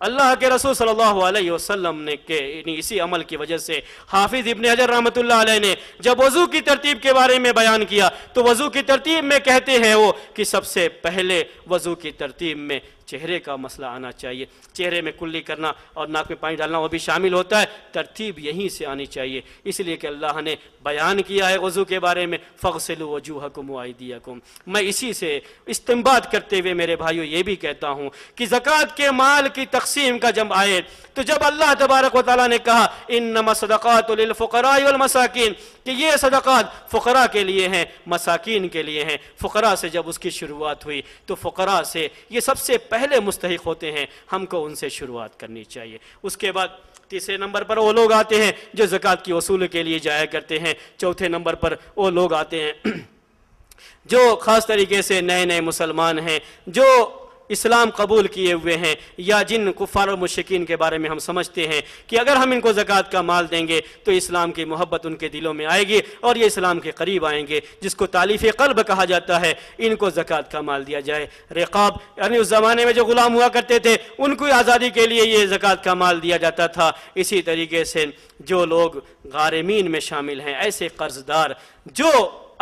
अल्लाह के रसूल सल्लल्लाहु अलैहि वसल्लम ने के इसी अमल की वजह से हाफिज इबन हजर अलैह ने जब वज़ू की तरतीब के बारे में बयान किया तो वज़ू की तरतीब में कहते हैं वो कि सबसे पहले वज़ू की तरतीब में चेहरे का मसला आना चाहिए। चेहरे में कुल्ली करना और नाक में पानी डालना वो भी शामिल होता है। तरतीब यहीं से आनी चाहिए। इसलिए कि अल्लाह ने बयान किया है वज़ू के बारे में, फ़गसिल वजूहकुम वाइदियाकुम मैं इसी से इस्तेमाल करते हुए मेरे भाइयों ये भी कहता हूँ कि ज़क़़त के माल की तकसीम का जब आए तो जब अल्लाह तबारक वाली ने कहा इन नमसदक़ातफ़क़रामसाकिन कि ये सदक़ात फ़करा के लिए हैं, मसाकिन के लिए हैं। फ़करा से जब उसकी शुरुआत हुई तो फ़करा से ये सबसे पहले मुस्तक होते हैं, हमको उनसे शुरुआत करनी चाहिए। उसके बाद तीसरे नंबर पर वो लोग आते हैं जो जक़ात की वसूल के लिए जाया करते हैं। चौथे नंबर पर वो लोग आते हैं, <clears throat> जो ख़ास तरीके से नए नए मुसलमान हैं, जो इस्लाम कबूल किए हुए हैं, या जिन कुफ़ार मुशिकिन के बारे में हम समझते हैं कि अगर हम इनको ज़क़़त का माल देंगे तो इस्लाम की मोहब्बत उनके दिलों में आएगी और ये इस्लाम के करीब आएँगे, जिसको तालीफ़ कल्ब कहा जाता है, इनको ज़क़़त का माल दिया जाए। रेक़ाब, यानी उस ज़माने में जो ग़ुलाम हुआ करते थे, उनको आज़ादी के लिए ये ज़क़़त का माल दिया जाता था। इसी तरीके से जो लोग गारमीन में शामिल हैं, ऐसे कर्जदार, जो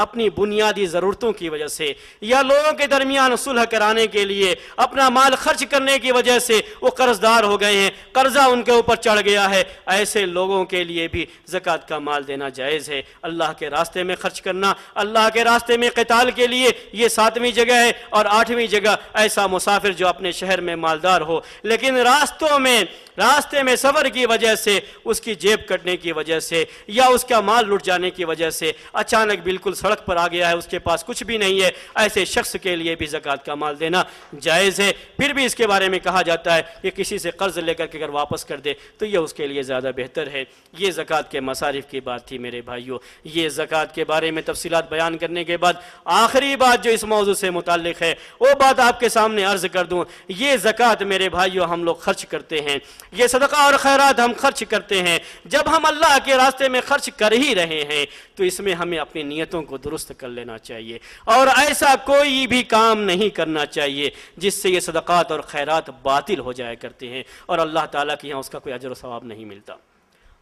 अपनी बुनियादी ज़रूरतों की वजह से, या लोगों के दरमियान सुलह कराने के लिए, अपना माल खर्च करने की वजह से वो कर्जदार हो गए हैं, कर्जा उनके ऊपर चढ़ गया है। ऐसे लोगों के लिए भी ज़क़़त का माल देना जायज़ है। अल्लाह के रास्ते में खर्च करना, अल्लाह के रास्ते में कताल के लिए ये सातवीं जगह है और आठवीं जगह ऐसा मुसाफिर जो अपने शहर में मालदार हो। लेकिन रास्तों में, रास्ते में सफ़र की वजह से, उसकी जेब कटने की वजह से, या उसका माल लुट जाने की वजह से, अचानक बिल्कुल पर आ गया है, उसके पास कुछ भी नहीं है। ऐसे शख्स के लिए भी जक़ात का माल देना जायज़ है। फिर भी इसके बारे में कहा जाता है कि किसी से कर्ज लेकर के अगर वापस कर दे तो यह उसके लिए ज़्यादा बेहतर है। ये ज़क़़त के मसारिफ की बात थी मेरे भाइयों। ये ज़क़़त के बारे में तफसीत बयान करने के बाद आखिरी बात जो इस मौजू से मुतल है, वो बात आपके सामने अर्ज़ कर दूँ। ये ज़क़़त मेरे भाइयों, हम लोग खर्च करते हैं। ये सदका और खैरात हम खर्च करते हैं। जब हम अल्लाह के रास्ते में खर्च कर ही रहे हैं तो इसमें हमें अपनी नीयतों को दुरुस्त कर लेना चाहिए। और ऐसा कोई भी काम नहीं करना चाहिए, जिससे ये सदक़ात और खैरात बातिल हो जाया करते हैं और अल्लाह ताला के यहाँ उसका कोई अजर सवाब नहीं मिलता।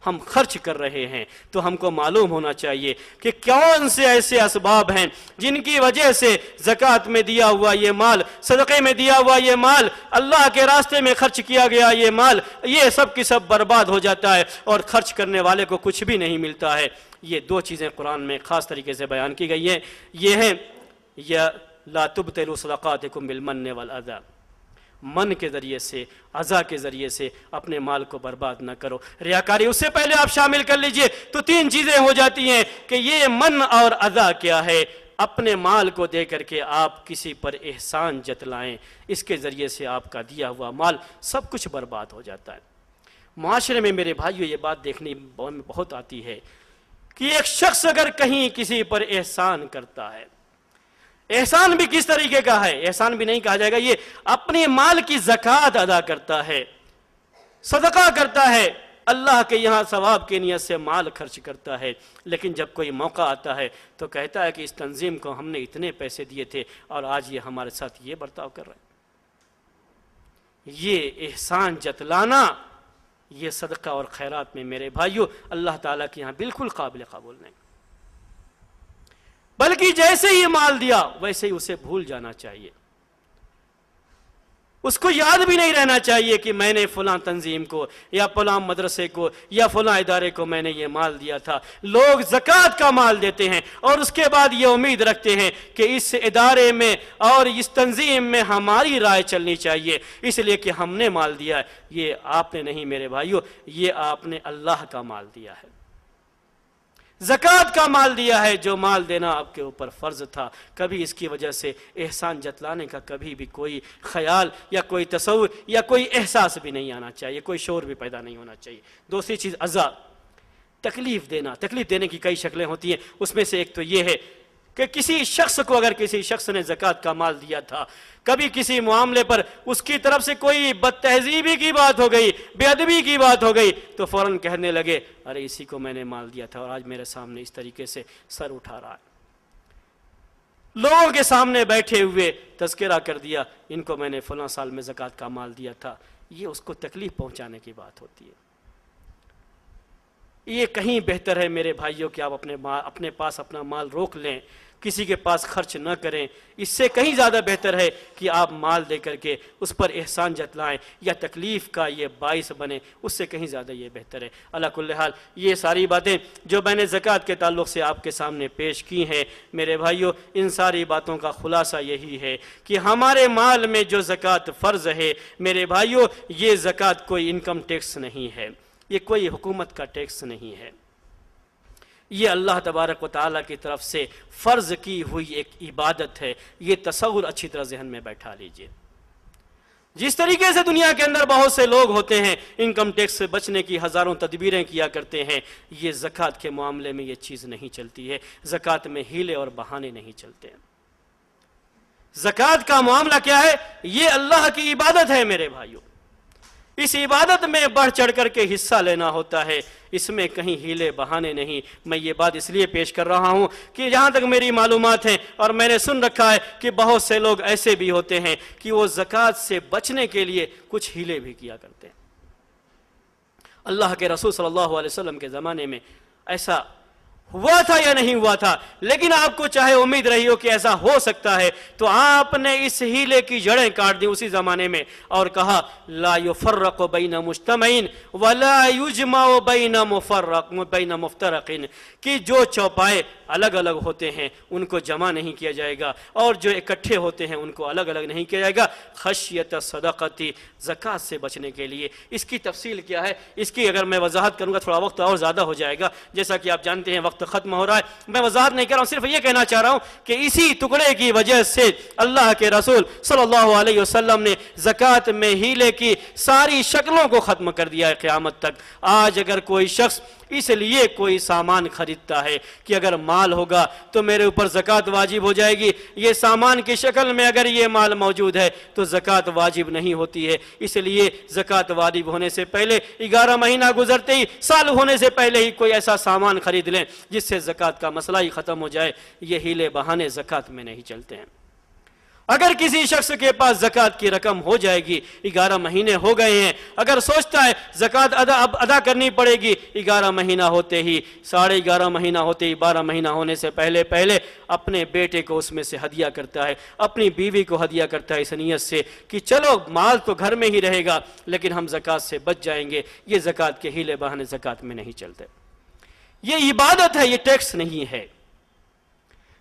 हम खर्च कर रहे हैं तो हमको मालूम होना चाहिए कि कौन से ऐसे इसबाब हैं जिनकी वजह से ज़क़़त में दिया हुआ ये माल, सदक़े में दिया हुआ ये माल, अल्लाह के रास्ते में खर्च किया गया ये माल, ये सब की सब बर्बाद हो जाता है और खर्च करने वाले को कुछ भी नहीं मिलता है। ये दो चीज़ें कुरान में ख़ास तरीके से बयान की गई हैं। ये हैं, या लातुब तलु सदक़ात बिलमन वाल मन के ज़रिए से, अज़ा के ज़रिए से अपने माल को बर्बाद ना करो। रियाकारी, उससे पहले आप शामिल कर लीजिए। तो तीन चीज़ें हो जाती हैं कि ये मन और अज़ा क्या है? अपने माल को दे करके आप किसी पर एहसान जतलाएँ। इसके ज़रिए से आपका दिया हुआ माल सब कुछ बर्बाद हो जाता है। माशरे में मेरे भाइयों, ये बात देखने बहुत आती है। कि एक शख्स अगर कहीं किसी पर एहसान करता है, एहसान भी किस तरीके का है? एहसान भी नहीं कहा जाएगा। ये अपने माल की जक़ात अदा करता है, सदका करता है, अल्लाह के यहाँ सवाब की नीयत से माल खर्च करता है। लेकिन जब कोई मौका आता है तो कहता है कि इस तंजीम को हमने इतने पैसे दिए थे और आज ये हमारे साथ ये बर्ताव कर रहे हैं। ये एहसान जतलाना ये सदका और खैरात में मेरे भाइयों, अल्लाह ताला के यहाँ बिल्कुल काबिल कबूल नहीं। बल्कि जैसे ही माल दिया, वैसे ही उसे भूल जाना चाहिए। उसको याद भी नहीं रहना चाहिए कि मैंने फलां तंजीम को, या फलां मदरसे को, या फलां इदारे को मैंने ये माल दिया था। लोग जक़ात का माल देते हैं और उसके बाद ये उम्मीद रखते हैं कि इस इदारे में और इस तंजीम में हमारी राय चलनी चाहिए। इसलिए कि हमने माल दिया है। ये आपने नहीं मेरे भाइयों, ये आपने अल्लाह का माल दिया है। जक़ात का माल दिया है, जो माल देना आपके ऊपर फ़र्ज़ था। कभी इसकी वजह से एहसान जतलाने का कभी भी कोई ख्याल या कोई तस्वुर या कोई एहसास भी नहीं आना चाहिए, कोई शोर भी पैदा नहीं होना चाहिए। दूसरी चीज़, अज़ा, तकलीफ़ देना। तकलीफ़ देने की कई शक्लें होती हैं, उसमें से एक तो ये है कि किसी शख्स को अगर किसी शख्स ने जक़ात का माल दिया था, कभी किसी मामले पर उसकी तरफ़ से कोई बदतहजीबी की बात हो गई, बेअदबी की बात हो गई तो फ़ौरन कहने लगे, अरे, इसी को मैंने माल दिया था और आज मेरे सामने इस तरीके से सर उठा रहा है। लोगों के सामने बैठे हुए तस्करा कर दिया, इनको मैंने फला साल में जक़ात का माल दिया था। ये उसको तकलीफ़ पहुँचाने की बात होती है। ये कहीं बेहतर है मेरे भाइयों कि आप अपने अपने पास अपना माल रोक लें। किसी के पास खर्च न करें। इससे कहीं ज़्यादा बेहतर है कि आप माल दे करके उस पर एहसान जतलाएँ या तकलीफ़ का ये बाइस बने। उससे कहीं ज़्यादा ये बेहतर है। अल्लाह हाल, ये सारी बातें जो मैंने ज़क़़त के ताल्लुक से आपके सामने पेश की हैं, मेरे भाइयों, इन सारी बातों का खुलासा यही है कि हमारे माल में जो ज़क़़त फ़र्ज़ है, मेरे भाइयों, ये ज़क़़त कोई इनकम टैक्स नहीं है। ये कोई हुकूमत का टैक्स नहीं है। ये अल्लाह तबारक वाली की तरफ़ से फ़र्ज़ की हुई एक इबादत है। ये तस्वुर अच्छी तरह जहन में बैठा लीजिए। जिस तरीके से दुनिया के अंदर बहुत से लोग होते हैं इनकम टैक्स से बचने की हज़ारों तदबीरें किया करते हैं, ये ज़क़़त के मामले में ये चीज़ नहीं चलती है। ज़क़़त में हीले और बहाने नहीं चलते। हैं ज़क़़त का मामला क्या है? ये अल्लाह की इबादत है मेरे भाइयों। इस इबादत में बढ़ चढ़ करके हिस्सा लेना होता है। इसमें कहीं हीले बहाने नहीं। मैं ये बात इसलिए पेश कर रहा हूँ कि जहाँ तक मेरी मालूम है और मैंने सुन रखा है कि बहुत से लोग ऐसे भी होते हैं कि वो जक़ात से बचने के लिए कुछ हीले भी किया करते हैं। अल्लाह के रसूल सल्लल्लाहु अलैहि वसल्लम के ज़माने में ऐसा हुआ था या नहीं हुआ था, लेकिन आपको चाहे उम्मीद रही हो कि ऐसा हो सकता है तो आपने इस हीले की जड़ें काट दी उसी जमाने में और कहा, ला युफर्रक बैन वाला युजमा बैन मुफर्रक, बैन मुफ्तरकिन, कि जो चौपाए अलग अलग होते हैं, उनको जमा नहीं किया जाएगा और जो इकट्ठे होते हैं, उनको अलग अलग नहीं किया जाएगा। खशियत सदक़ती, ज़क़़त से बचने के लिए। इसकी तफसील क्या है? इसकी अगर मैं वजाहत करूँगा, थोड़ा वक्त और ज़्यादा हो जाएगा। जैसा कि आप जानते हैं, वक्त ख़त्म हो रहा है। मैं वजाहत नहीं कर रहा हूँ, सिर्फ़ ये कहना चाह रहा हूँ कि इसी टुकड़े की वजह से अल्लाह के रसूल सल्लल्लाहु अलैहि वसल्लम ने ज़क़़त में हीले की सारी शक्लों को ख़त्म कर दिया है क़्यामत तक। आज अगर कोई शख्स इसलिए कोई सामान खरीदता है कि अगर माल होगा तो मेरे ऊपर जक़ात वाजिब हो जाएगी। ये सामान की शक्ल में अगर ये माल मौजूद है तो जक़ात वाजिब नहीं होती है। इसलिए जक़ात वाजिब होने से पहले ग्यारह महीना गुजरते ही, साल होने से पहले ही कोई ऐसा सामान खरीद लें जिससे जक़ात का मसला ही ख़त्म हो जाए। ये हीले बहाने जक़ात में नहीं चलते हैं। अगर किसी शख्स के पास जक़ात की रकम हो जाएगी, ग्यारह महीने हो गए हैं, अगर सोचता है जक़ात अदा, अब अदा करनी पड़ेगी, ग्यारह महीना होते ही, साढ़े ग्यारह महीना होते ही, बारह महीना होने से पहले पहले अपने बेटे को उसमें से हदिया करता है, अपनी बीवी को हदिया करता है इस नीयत से कि चलो, माल तो घर में ही रहेगा, लेकिन हम जक़ात से बच जाएँगे, ये जक़ात के हीले बहाने जक़ात में नहीं चलते। ये इबादत है, ये टैक्स नहीं है।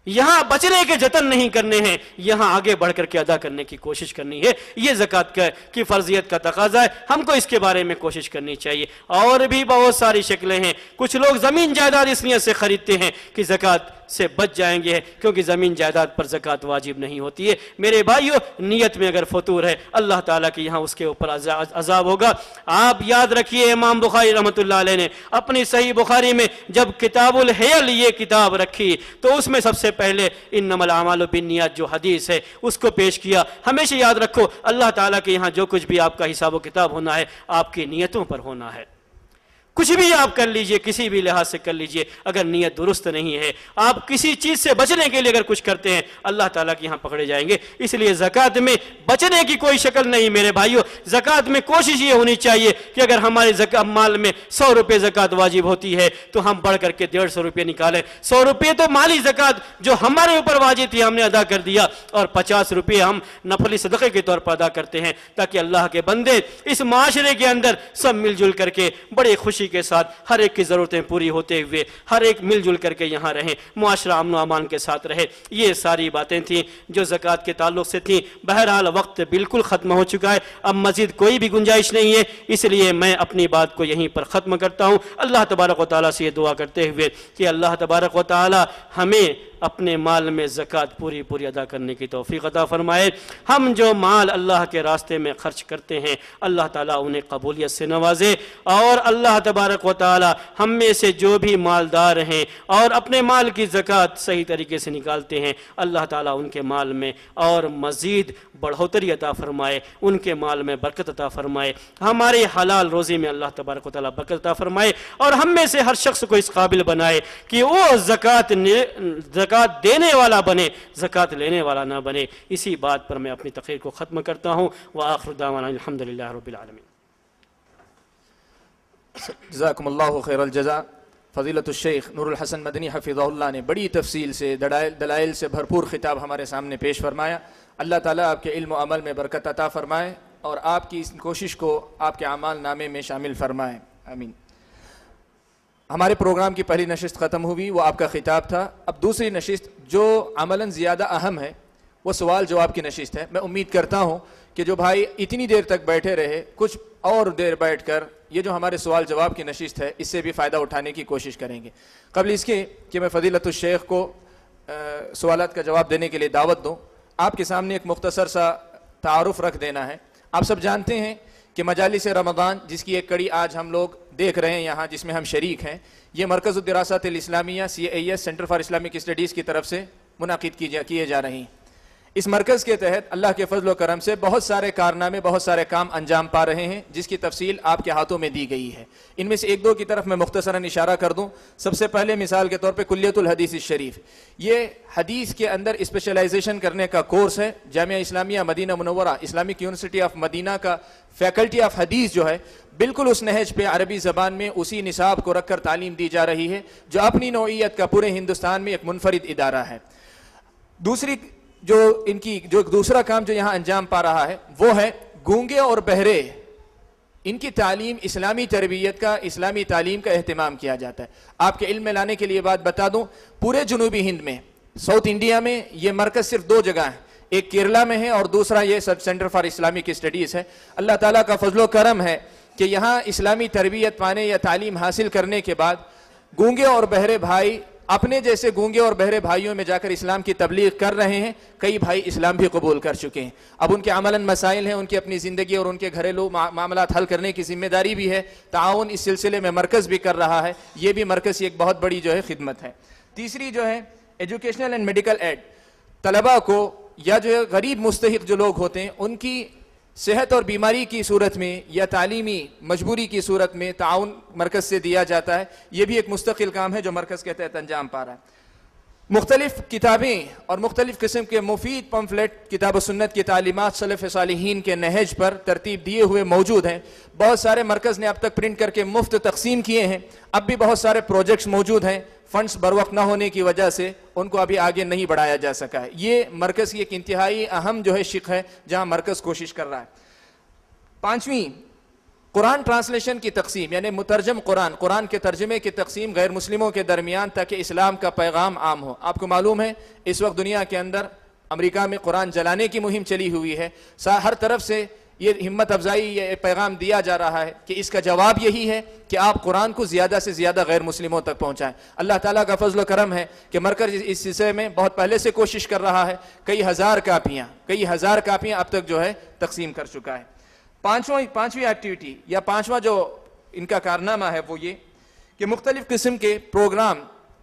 यहाँ बचने के जतन नहीं करने हैं, यहाँ आगे बढ़ करके अदा करने की कोशिश करनी है। ये जक़ात का की फर्जियत का तकाजा है, हमको इसके बारे में कोशिश करनी चाहिए। और भी बहुत सारी शक्लें हैं। कुछ लोग ज़मीन जायदाद इस नियत से ख़रीदते हैं कि जक़ात से बच जाएँगे, क्योंकि ज़मीन जायदाद पर जक़ात वाजिब नहीं होती है। मेरे भाइयों, नीयत में अगर फतूर है, अल्लाह ताला के यहाँ उसके ऊपर अजाब होगा। आप याद रखिए इमाम बुखारी रहमत ने, अपनी सही बुखारी में जब किताबुल हेल ये किताब रखी तो उसमें सबसे पहले इन नमल अमाल बिनियात जो हदीस है, उसको पेश किया। हमेशा याद रखो, अल्लाह ताला के यहाँ जो कुछ भी आपका हिसाब किताब होना है, आपकी नीयतों पर होना है। कुछ भी आप कर लीजिए, किसी भी लिहाज से कर लीजिए, अगर नीयत दुरुस्त नहीं है, आप किसी चीज़ से बचने के लिए अगर कुछ करते हैं, अल्लाह ताला के यहाँ पकड़े जाएँगे। इसलिए जक़ात में बचने की कोई शक्ल नहीं, मेरे भाइयों। जक़ात में कोशिश ये होनी चाहिए कि अगर हमारे माल में सौ रुपये जक़ात वाजिब होती है तो हम बढ़ करके डेढ़ सौ रुपये निकालें। सौ रुपये तो माली जक़ात जो हमारे ऊपर वाजिब थी, हमने अदा कर दिया, और पचास रुपये हम नफली सदक़े के तौर पर अदा करते हैं, ताकि अल्लाह के बंदे इस माशरे के अंदर सब मिलजुल करके बड़े खुशी के साथ हर एक की ज़रूरतें पूरी होते हुए हर एक मिलजुल करके यहाँ रहें माशरा अमन अमान के साथ रहे। ये सारी बातें थी जो ज़क़़त के ताल्लुक से थी। बहरहाल वक्त बिल्कुल ख़त्म हो चुका है। अब मज़ीद कोई भी गुंजाइश नहीं है। इसलिए मैं अपनी बात को यहीं पर ख़त्म करता हूँ। अल्लाह तबारक वाली से ये दुआ करते हुए कि अल्लाह तबारक वाली हमें अपने माल में ज़क़़त पूरी पूरी अदा करने की तोफ़ी अदा फ़रमाए। हम जो माल अल्लाह के रास्ते में ख़र्च करते हैं, अल्लाह ताला उन्हें कबूलियत से नवाजे और अल्लाह तबारक व ताली हम में से जो भी मालदार हैं और अपने माल की ज़क़़त सही तरीके से निकालते हैं, अल्लाह ताली उनके माल में और मज़ीद बढ़ोतरी अता फ़रमाए, उनके माल में बरकत अता फ़रमाए। हमारे हलाल रोज़ी में अल्लाह तबारक बरकत अता फ़रमाए और हम में से हर शख्स को इस काबिल बनाए कि वो ज़क़़त ज़क़़त देने वाला बने, ज़क़़त लेने वाला ना बने। इसी बात पर मैं अपनी तकरीर को ख़त्म करता हूँ। व आखरदावान अलहमदिल्ला रबालमी खैरजा फ़जीलतुल्शेख नूरहसन मदनी हफ़ीज़ल्ला ने बड़ी तफसील से दलाइल से भरपूर ख़िताब हमारे सामने पेश फरमाया। अल्लाह ताला आपके इल्म अमल में बरकत अता फ़रमाए और आपकी इस कोशिश को आपके अमाल नामे में शामिल फरमाए। आमीन। हमारे प्रोग्राम की पहली नशस्त ख़त्म हुई, वो आपका ख़िताब था। अब दूसरी नशस्त जो अमला ज़्यादा अहम है, वो सवाल जवाब की नशस्त है। मैं उम्मीद करता हूँ कि जो भाई इतनी देर तक बैठे रहे, कुछ और देर बैठ कर ये जो हमारे सवाल जवाब की नशस्त है, इससे भी फ़ायदा उठाने की कोशिश करेंगे। कबल इसके कि मैं फ़जीलतुल्शेख को सवाल का जवाब देने के लिए दावत दूँ। आपके सामने एक मुख्तसर सा तारफ़ रख देना है। आप सब जानते हैं कि मजालिस रमदान जिसकी एक कड़ी आज हम लोग देख रहे हैं यहाँ, जिसमें हम शरीक हैं, ये मरकज़ुदरासत Islamia C S, centre for Islamic studies की तरफ़ से मुनद किए जा रही हैं। इस मरकज़ के तहत अल्लाह के फजल करम से बहुत सारे कारनामे, बहुत सारे काम अंजाम पा रहे हैं, जिसकी तफसील आपके हाथों में दी गई है। इनमें से एक दो की तरफ़ मैं मुख्तसरा इशारा कर दूँ। सबसे पहले मिसाल के तौर पर कुल्लियतुल हदीस शरीफ। ये हदीस के अंदर स्पेशलाइजेशन करने का कोर्स है, Jamia Islamia Medina मनवरा Islamic university of Medina का फैकल्टी ऑफ़ हदीस जो है, बिल्कुल उस नहज पे अरबी ज़बान में उसी निसाब को रखकर तालीम दी जा रही है, जो अपनी नोयत का पूरे हिंदुस्तान में एक मुनफरद इदारा है। दूसरी जो इनकी, जो दूसरा काम जो यहाँ अंजाम पा रहा है, वो है गूँगे और बहरे। इनकी तालीम इस्लामी तरबियत का, इस्लामी तालीम का अहतमाम किया जाता है। आपके इल्म में लाने के लिए बात बता दूँ, पूरे जनूबी हिंद में, साउथ इंडिया में ये मरकज सिर्फ़ दो जगह है। एक केरला में है और दूसरा ये sub centre for Islamic studies है। अल्लाह ताला का फजलो करम है कि यहाँ इस्लामी तरबियत पाने या तालीम हासिल करने के बाद गूँगे और बहरे भाई अपने जैसे गूँगे और बहरे भाइयों में जाकर इस्लाम की तबलीग कर रहे हैं, कई भाई इस्लाम भी कबूल कर चुके हैं। अब उनके अमलन मसाइल हैं, उनकी अपनी ज़िंदगी और उनके घरेलू मामला हल करने की ज़िम्मेदारी भी है। ताउन इस सिलसिले में मरकज़ भी कर रहा है। ये भी मरकज़ की एक बहुत बड़ी जो है खिदमत है। तीसरी जो है एजुकेशनल एंड मेडिकल एड तलबा को या जो है गरीब मुस्तक जो लोग होते हैं, उनकी सेहत और बीमारी की सूरत में या तालीमी मजबूरी की सूरत में ताउन मरकज़ से दिया जाता है। ये भी एक मुस्तकिल काम है जो मरकज़ के तहत अंजाम पा रहा है। मुख्तलिफ़ किताबें और मुख्तलिफ़ किस्म के मुफीद पम्फलेट किताब सुन्नत की तालीमत सलफ़ सालहीन के नहज पर तरतीब दिए हुए मौजूद हैं। बहुत सारे मरकज़ ने अब तक प्रिंट करके मुफ़्त तकसीम किए हैं। अब भी बहुत सारे प्रोजेक्ट्स मौजूद हैं। फंड्स बर वक्त ना होने की वजह से उनको अभी आगे नहीं बढ़ाया जा सका है। ये मरकज़ की एक इंतहाई अहम जो है शिक है, जहाँ मरकज़ कोशिश कर रहा है। पाँचवीं कुरान ट्रांसलेशन की तकसीम, यानी मुतरजम कुरान कुरान के तर्जमे की तकसीम गैर मुस्लिमों के दरमियान ताकि इस्लाम का पैगाम आम हो। आपको मालूम है, इस वक्त दुनिया के अंदर अमेरिका में कुरान जलाने की मुहिम चली हुई है। हर तरफ़ से ये हिम्मत अफजाई, ये पैगाम दिया जा रहा है कि इसका जवाब यही है कि आप कुरान को ज़्यादा से ज़्यादा गैर मुस्लिमों तक पहुँचाएँ। अल्लाह ताला का फजल करम है कि मरकज इस सिलसिले में बहुत पहले से कोशिश कर रहा है, कई हज़ार कापियाँ, कई हज़ार कापियाँ अब तक जो है तकसीम कर चुका है। पाँचवा, पाँचवीं एक्टिविटी या पाँचवा जो इनका कारनामा है वो ये कि मुख्तलिफ़ किस्म के प्रोग्राम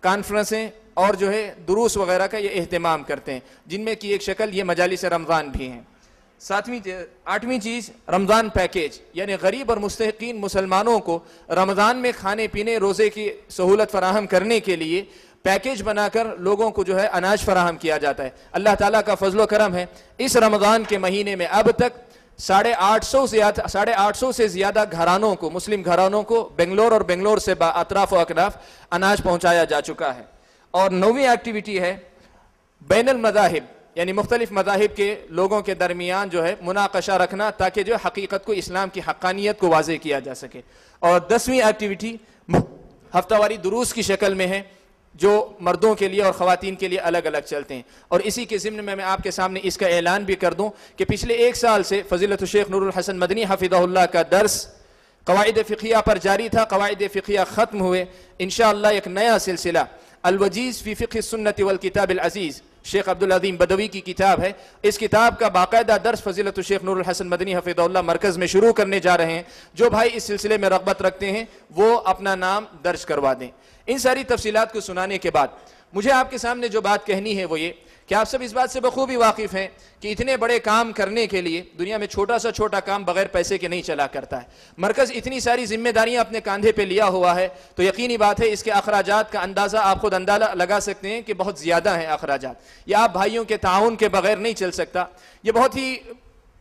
कॉन्फ्रेंसें और जो है दुरूस वगैरह का ये अहतमाम करते हैं, जिनमें की एक शक्ल ये मजालिस रमज़ान भी हैं। सातवीं आठवीं चीज़, रमज़ान पैकेज यानी गरीब और मुस्तकिन मुसलमानों को रमज़ान में खाने पीने, रोज़े की सहूलत फराहम करने के लिए पैकेज बनाकर लोगों को जो है अनाज फराहम किया जाता है। अल्लाह ताला का फजलो करम है, इस रमज़ान के महीने में अब तक साढ़े आठ सौ से साढ़े आठ सौ से ज़्यादा घरानों को, मुस्लिम घरानों को बेंगलोर और बेंगलोर से अतराफ व अकनाफ अनाज पहुँचाया जा चुका है। और नौवीं एक्टिविटी है बैन मजाहिब, यानी मुख्तलिफ़ मजाहिब के लोगों के दरमियान जो है मुनाकशा रखना ताकि जो हकीकत को, इस्लाम की हक्कानियत को वाजे किया जा सके। और दसवीं एक्टिविटी हफ्तावारी दुरूस की शक्ल में है। जो मर्दों के लिए और ख़वान के लिए अलग अलग चलते हैं। और इसी के ज़िम्न में मैं आपके सामने इसका ऐलान भी कर दूँ कि पिछले एक साल से फ़जीलत शेख नूरुल हसन मदनी हफिज़ल्ला का दर्स कवायद फ़िकिया पर जारी था, कवायद फ़िकिया ख़त्म हुए। इन एक नया सिलसिला, अलवजीज़ फ़ी फ़िक सुन्नत अज़ीज़ शेख अब्दुल अदीम बदवी की किताब है। इस किताब का बाकायदा दर्स फजीलत शेख नूर हसन मदनी हफिदुल्ला मरकज़ में शुरू करने जा रहे हैं। जो भाई इस सिलसिले में रगबत रखते हैं, वो अपना नाम दर्ज करवा दें। इन सारी तफसीत को सुनाने के बाद, मुझे आपके सामने जो बात कहनी है वो ये, कि आप सब इस बात से बखूबी वाकिफ़ हैं कि इतने बड़े काम करने के लिए दुनिया में छोटा सा छोटा काम बगैर पैसे के नहीं चला करता है। मरकज़ इतनी सारी जिम्मेदारियाँ अपने कंधे पे लिया हुआ है तो यकीनी बात है इसके अखराज का अंदाज़ा आप खुद अंदाज़ा लगा सकते हैं कि बहुत ज़्यादा है अखराज या आप भाइयों के ताउन के बगैर नहीं चल सकता। ये बहुत ही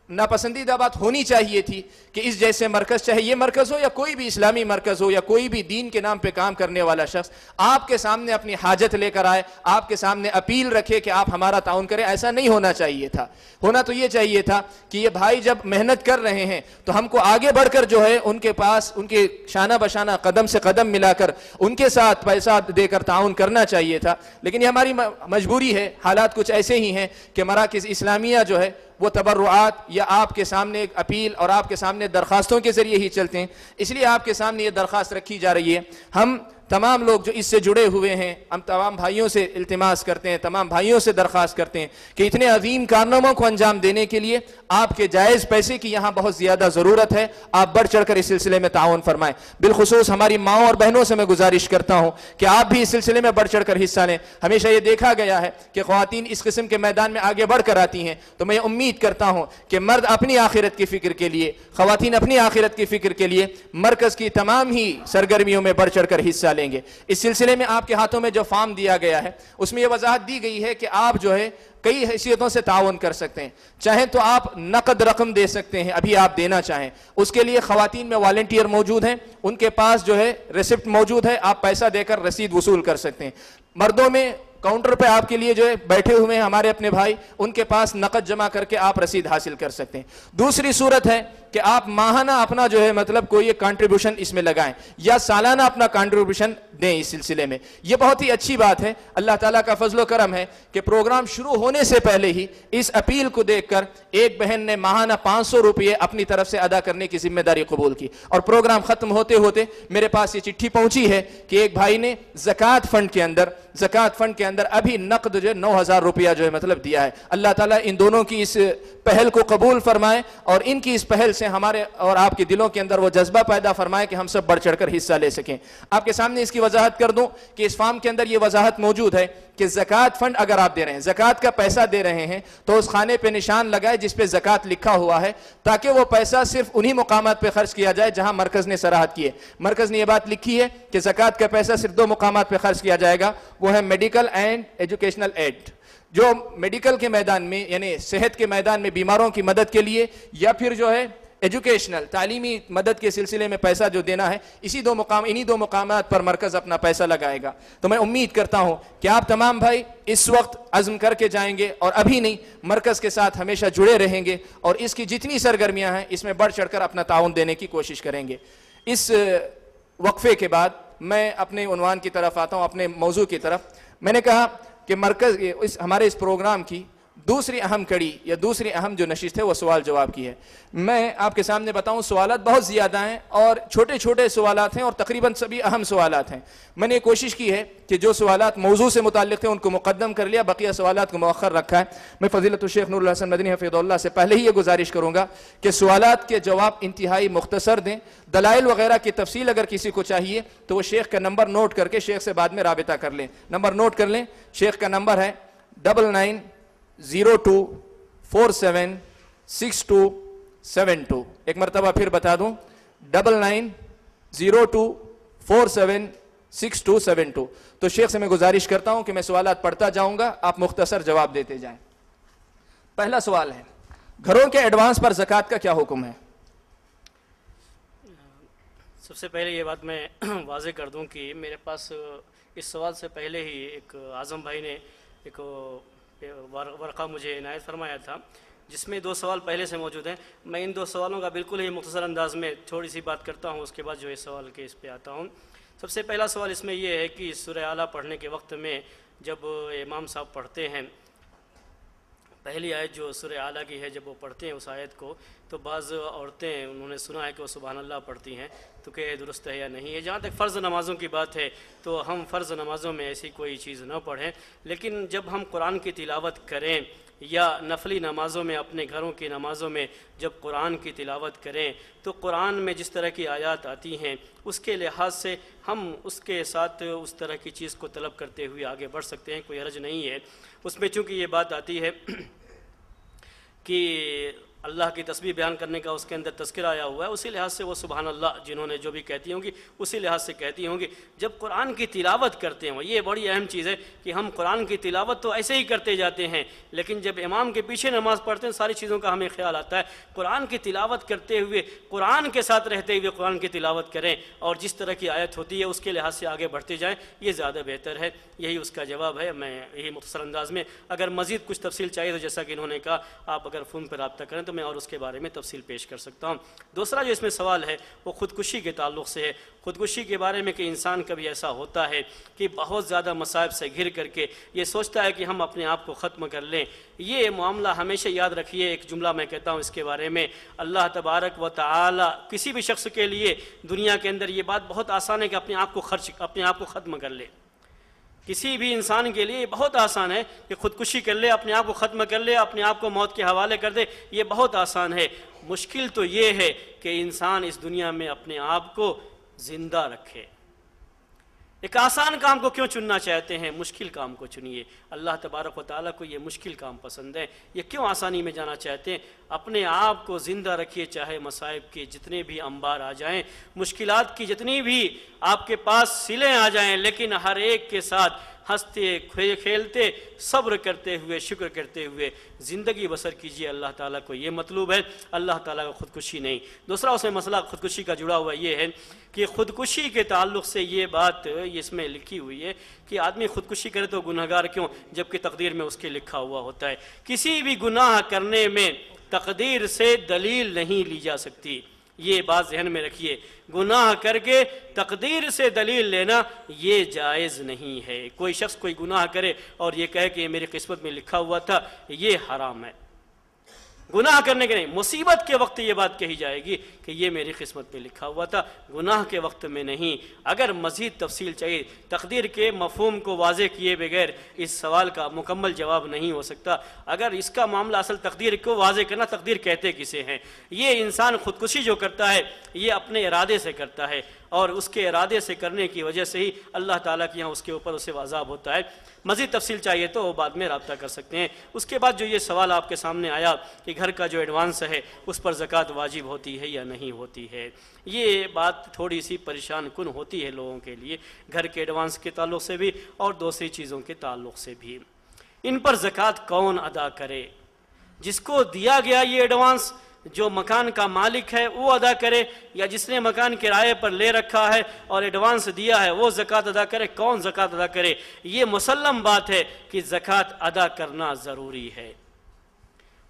नापसंदीदा बात होनी चाहिए थी कि इस जैसे मरकज, चाहे ये मरकज हो या कोई भी इस्लामी मरकज हो या कोई भी दीन के नाम पे काम करने वाला शख्स, आपके सामने अपनी हाजत लेकर आए, आपके सामने अपील रखे कि आप हमारा ताउन करें, ऐसा नहीं होना चाहिए था। होना तो ये चाहिए था कि ये भाई जब मेहनत कर रहे हैं तो हमको आगे बढ़कर जो है, उनके पास, उनके शाना बशाना कदम से कदम मिलाकर, उनके साथ पैसा देकर ताउन करना चाहिए था। लेकिन ये हमारी मजबूरी है, हालात कुछ ऐसे ही हैं कि मराकज़ इस्लामिया जो है वो तबर्रुआत या आपके सामने एक अपील और आपके सामने दरख्वास्तों के ज़रिए ही चलते हैं। इसलिए आपके सामने ये दरख्वास्त रखी जा रही है। हम तमाम लोग जो इससे जुड़े हुए हैं, हम तमाम भाइयों से इल्तमास करते हैं, तमाम भाइयों से दरख्वास्त करते हैं कि इतने अजीम कारनामों को अंजाम देने के लिए आपके जायज़ पैसे की यहाँ बहुत ज़्यादा ज़रूरत है। आप बढ़ चढ़ कर इस सिलसिले में ताउन फरमाएँ। बिलखसूस हमारी माओ और बहनों से मैं गुजारिश करता हूँ कि आप भी इस सिलसिले में बढ़ चढ़कर हिस्सा लें। हमेशा ये देखा गया है कि खातन इस किस्म के मैदान में आगे बढ़कर आती हैं। तो मैं उम्मीद करता हूँ कि मर्द अपनी आखिरत की फ़िक्र के लिए खातन अपनी आखिरत की फ़िक्र के लिए मरकज़ की तमाम ही सरगर्मियों में बढ़ चढ़ कर हिस्सा लेंगे। इस सिलसिले में आपके हाथों में जो फॉर्म दिया गया है, उसमें यह वजाहत दी गई है कि आप जो है, कई हैसियतों से ताउन कर सकते हैं। चाहे तो आप नकद रकम दे सकते हैं, अभी आप देना चाहें। उसके लिए खातन में वॉल्टियर मौजूद हैं, उनके पास जो है, रिसिप्ट मौजूद है, आप पैसा देकर रसीद वसूल कर सकते हैं। मर्दों में काउंटर पे आपके लिए जो है, बैठे हुए हैं हमारे अपने भाई, उनके पास नकद जमा करके आप रसीद हासिल कर सकते हैं। दूसरी सूरत है कि आप माहाना अपना जो है मतलब कोई एक कंट्रीब्यूशन इसमें लगाएँ, या सालाना अपना कंट्रीब्यूशन दें इस सिलसिले में। यह बहुत ही अच्छी बात है। अल्लाह ताला का फजलो करम है कि प्रोग्राम शुरू होने से पहले ही इस अपील को देखकर एक बहन ने माहाना पाँच सौ रुपये अपनी तरफ़ से अदा करने की ज़िम्मेदारी कबूल की। और प्रोग्राम खत्म होते होते मेरे पास ये चिट्ठी पहुँची है कि एक भाई ने जक़ात फंड के अंदर, जक़ात फंड के अंदर अभी नकद जो है, नौ हज़ार रुपया जो है मतलब दिया है। अल्लाह ताला इन दोनों की इस पहल को कबूल फरमाए और इनकी इस पहल से हमारे और आपके दिलों के अंदर वो जज्बा पैदा फरमाए कि हम सब बढ़ चढ़कर हिस्सा ले सकें। आपके सामने इसकी वजाहत कर दूँ कि इस फार्म के अंदर ये वजाहत मौजूद है कि जक़ात फंड अगर आप दे रहे हैं, जक़ात का पैसा दे रहे हैं तो उस खाने पे निशान लगाए जिस पे जक़ात लिखा हुआ है, ताकि वो पैसा सिर्फ़ उन्हीं मुकाम पे खर्च किया जाए जहाँ मरकज ने सराहत की है। मरकज ने यह बात लिखी है कि जक़ात का पैसा सिर्फ़ दो मुकाम पे खर्च किया जाएगा, वो है मेडिकल एंड एजुकेशनल एड। जो मेडिकल के मैदान में, यानी सेहत के मैदान में बीमारों की मदद के लिए, या फिर जो है एजुकेशनल तालीमी मदद के सिलसिले में पैसा जो देना है, इसी दो मुकाम, इन्हीं दो मुकाम पर मरकज़ अपना पैसा लगाएगा। तो मैं उम्मीद करता हूँ कि आप तमाम भाई इस वक्त अज़म करके जाएँगे और अभी नहीं, मरकज़ के साथ हमेशा जुड़े रहेंगे और इसकी जितनी सरगर्मियाँ हैं, इसमें बढ़ चढ़ अपना ताउन देने की कोशिश करेंगे। इस वक्फे के बाद मैं अपने उनवान की तरफ़ आता हूँ, अपने मौजू की तरफ़। मैंने कहा कि मरकज़, इस, हमारे इस प्रोग्राम की दूसरी अहम कड़ी या दूसरी अहम जो नशिश है, वो सवाल जवाब की है। मैं आपके सामने बताऊँ सवाल बहुत ज़्यादा हैं और छोटे छोटे सवाल हैं और तकरीबन सभी अहम सवाल हैं। मैंने कोशिश की है कि जो सवाल मौजू से मुतल थे, उनको मुकदम कर लिया बकिया सवाल को मौखर रखा है। मैं फजीलत शेख नूरहसन मदनी हफीदुल्ला से पहले ही ये गुजारिश करूँगा कि सवाल के जवाब इंतहाई मुख्तसर दें। दलाइल वगैरह की तफसील अगर किसी को चाहिए तो वो शेख का नंबर नोट करके शेख से बाद में रबता कर लें। नंबर नोट कर लें। शेख का नंबर है double nine zero two four seven six two seven two एक मरतबा फिर बता दूँ। Double nine zero two four seven six two seven two तो शेख से मैं गुजारिश करता हूँ कि मैं सवाल पढ़ता जाऊँगा, आप मुख्तसर जवाब देते जाएँ। पहला सवाल है, घरों के एडवांस पर जक़ात का क्या हुक्म है? सबसे पहले ये बात मैं <clears throat> वाजे कर दूँ कि मेरे पास, इस सवाल से पहले ही एक आज़म भाई ने एक वर्क़ा मुझे इनायत फरमाया था, जिसमें दो सवाल पहले से मौजूद हैं। मैं इन दो सवालों का बिल्कुल ही मुख्तर अंदाज में थोड़ी सी बात करता हूँ, उसके बाद जो इस सवाल के इस पर आता हूँ। सबसे पहला सवाल इसमें यह है कि सुर आला पढ़ने के वक्त में जब इमाम साहब पढ़ते हैं, पहली आयत जो सुर आला की है, जब वो पढ़ते हैं उस आयत को तो बाज़ औरतें, उन्होंने सुना है कि वो सुबहान अल्लाह पढ़ती हैं तो क्या दुरुस्त है या नहीं? है जहाँ तक फ़र्ज़ नमाज़ों की बात है तो हम फ़र्ज़ नमाज़ों में ऐसी कोई चीज़ ना पढ़ें, लेकिन जब हम कुरान की तिलावत करें या नफली नमाज़ों में, अपने घरों की नमाज़ों में जब कुरान की तिलावत करें तो कुरान में जिस तरह की आयत आती हैं, उसके लिहाज से हम उसके साथ उस तरह की चीज़ को तलब करते हुए आगे बढ़ सकते हैं, कोई हर्ज नहीं है। उसमें चूँकि ये बात आती है <clears throat> कि अल्लाह की तस्वीर बयान करने का उसके अंदर तस्करा आया हुआ है, उसी लिहाज से वो सुबहान अल्लाह जिन्होंने जो भी कहती होंगी, उसी लिहाज से कहती होंगी। जब कुरान की तिलावत करते हैं, ये बड़ी अहम चीज़ है कि हम कुरान की तिलावत तो ऐसे ही करते जाते हैं, लेकिन जब इमाम के पीछे नमाज़ पढ़ते हैं, सारी चीज़ों का हमें ख्याल आता है। कुरान की तिलावत करते हुए, कुरान के साथ रहते हुए कुरान की तिलावत करें और जिस तरह की आयत होती है, उसके लिहाज से आगे बढ़ते जाएँ, ये ज़्यादा बेहतर है। यही उसका जवाब है, मैं यही मुख्तर अंदाज में। अगर मज़ीद कुछ तफसील चाहिए तो जैसा कि इन्होंने कहा, आप अगर फ़ोन पर रबता करें तो मैं और उसके बारे में तफसील पेश कर सकता हूँ। दूसरा जो इसमें सवाल है, वो ख़ुदकुशी के ताल्लुक से है। ख़ुदकुशी के बारे में कि इंसान कभी ऐसा होता है कि बहुत ज़्यादा मसायब से घिर करके ये सोचता है कि हम अपने आप को ख़त्म कर लें। ये मामला हमेशा याद रखिए, एक जुमला मैं कहता हूँ इसके बारे में। अल्लाह तबारक व ताली किसी भी शख्स के लिए दुनिया के अंदर ये बात बहुत आसान है कि अपने आप को खर्च, अपने आप को ख़त्म कर ले। किसी भी इंसान के लिए बहुत आसान है कि खुदकुशी कर ले, अपने आप को ख़त्म कर ले, अपने आप को मौत के हवाले कर दे। ये बहुत आसान है। मुश्किल तो ये है कि इंसान इस दुनिया में अपने आप को ज़िंदा रखे। एक आसान काम को क्यों चुनना चाहते हैं? मुश्किल काम को चुनिए। अल्लाह तबारक वाली को ये मुश्किल काम पसंद है। ये क्यों आसानी में जाना चाहते हैं? अपने आप को ज़िंदा रखिए, चाहे मसाइब के जितने भी अंबार आ जाएँ। मुश्किलात की जितनी भी आपके पास सिलें आ जाएँ, लेकिन हर एक के साथ हँसते खेलते, सब्र करते हुए, शुक्र करते हुए ज़िंदगी बसर कीजिए। अल्लाह ताला को ये मतलूब है। अल्लाह ताला का ख़ुदकुशी नहीं। दूसरा उसमें मसला ख़ुदकुशी का जुड़ा हुआ ये है कि ख़ुदकुशी के ताल्लुक से ये बात इसमें लिखी हुई है कि आदमी ख़ुदकुशी करे तो गुनहगार क्यों? जबकि तकदीर में उसके लिखा हुआ होता है। किसी भी गुनाह करने में तकदीर से दलील नहीं ली जा सकती। ये बात जहन में रखिए। गुनाह करके तकदीर से दलील लेना ये जायज़ नहीं है। कोई शख्स कोई गुनाह करे और ये कहे कि मेरी किस्मत में लिखा हुआ था, ये हराम है। गुनाह करने के नहीं, मुसीबत के वक्त ये बात कही जाएगी कि ये मेरी किस्मत में लिखा हुआ था, गुनाह के वक्त में नहीं। अगर मज़ीद तफसील चाहिए, तकदीर के मफहम को वाजे किए बगैर इस सवाल का मुकम्मल जवाब नहीं हो सकता। अगर इसका मामला असल तकदीर को वाजे करना, तकदीर कहते किसे हैं? ये इंसान खुदकुशी जो करता है, ये अपने इरादे से करता है। और उसके इरादे से करने की वजह से ही अल्लाह ताला के यहाँ उसके ऊपर उसे वाजाब होता है। मज़ीद तफसील चाहिए तो वो बाद में रबता कर सकते हैं। उसके बाद जो ये सवाल आपके सामने आया कि घर का जो एडवांस है, उस पर ज़क़़त वाजिब होती है या नहीं होती है? ये बात थोड़ी सी परेशान कन होती है लोगों के लिए, घर के एडवांस के ताल्लुक से भी और दूसरी चीज़ों के ताल्लुक से भी। इन पर जक़ात कौन अदा करे? जिसको दिया गया ये एडवांस जो मकान का मालिक है, वो अदा करे या जिसने मकान किराए पर ले रखा है और एडवांस दिया है, वो ज़क़़त अदा करे। कौन ज़क़़त अदा करे? ये मुसलम बात है कि ज़क़़त अदा करना ज़रूरी है।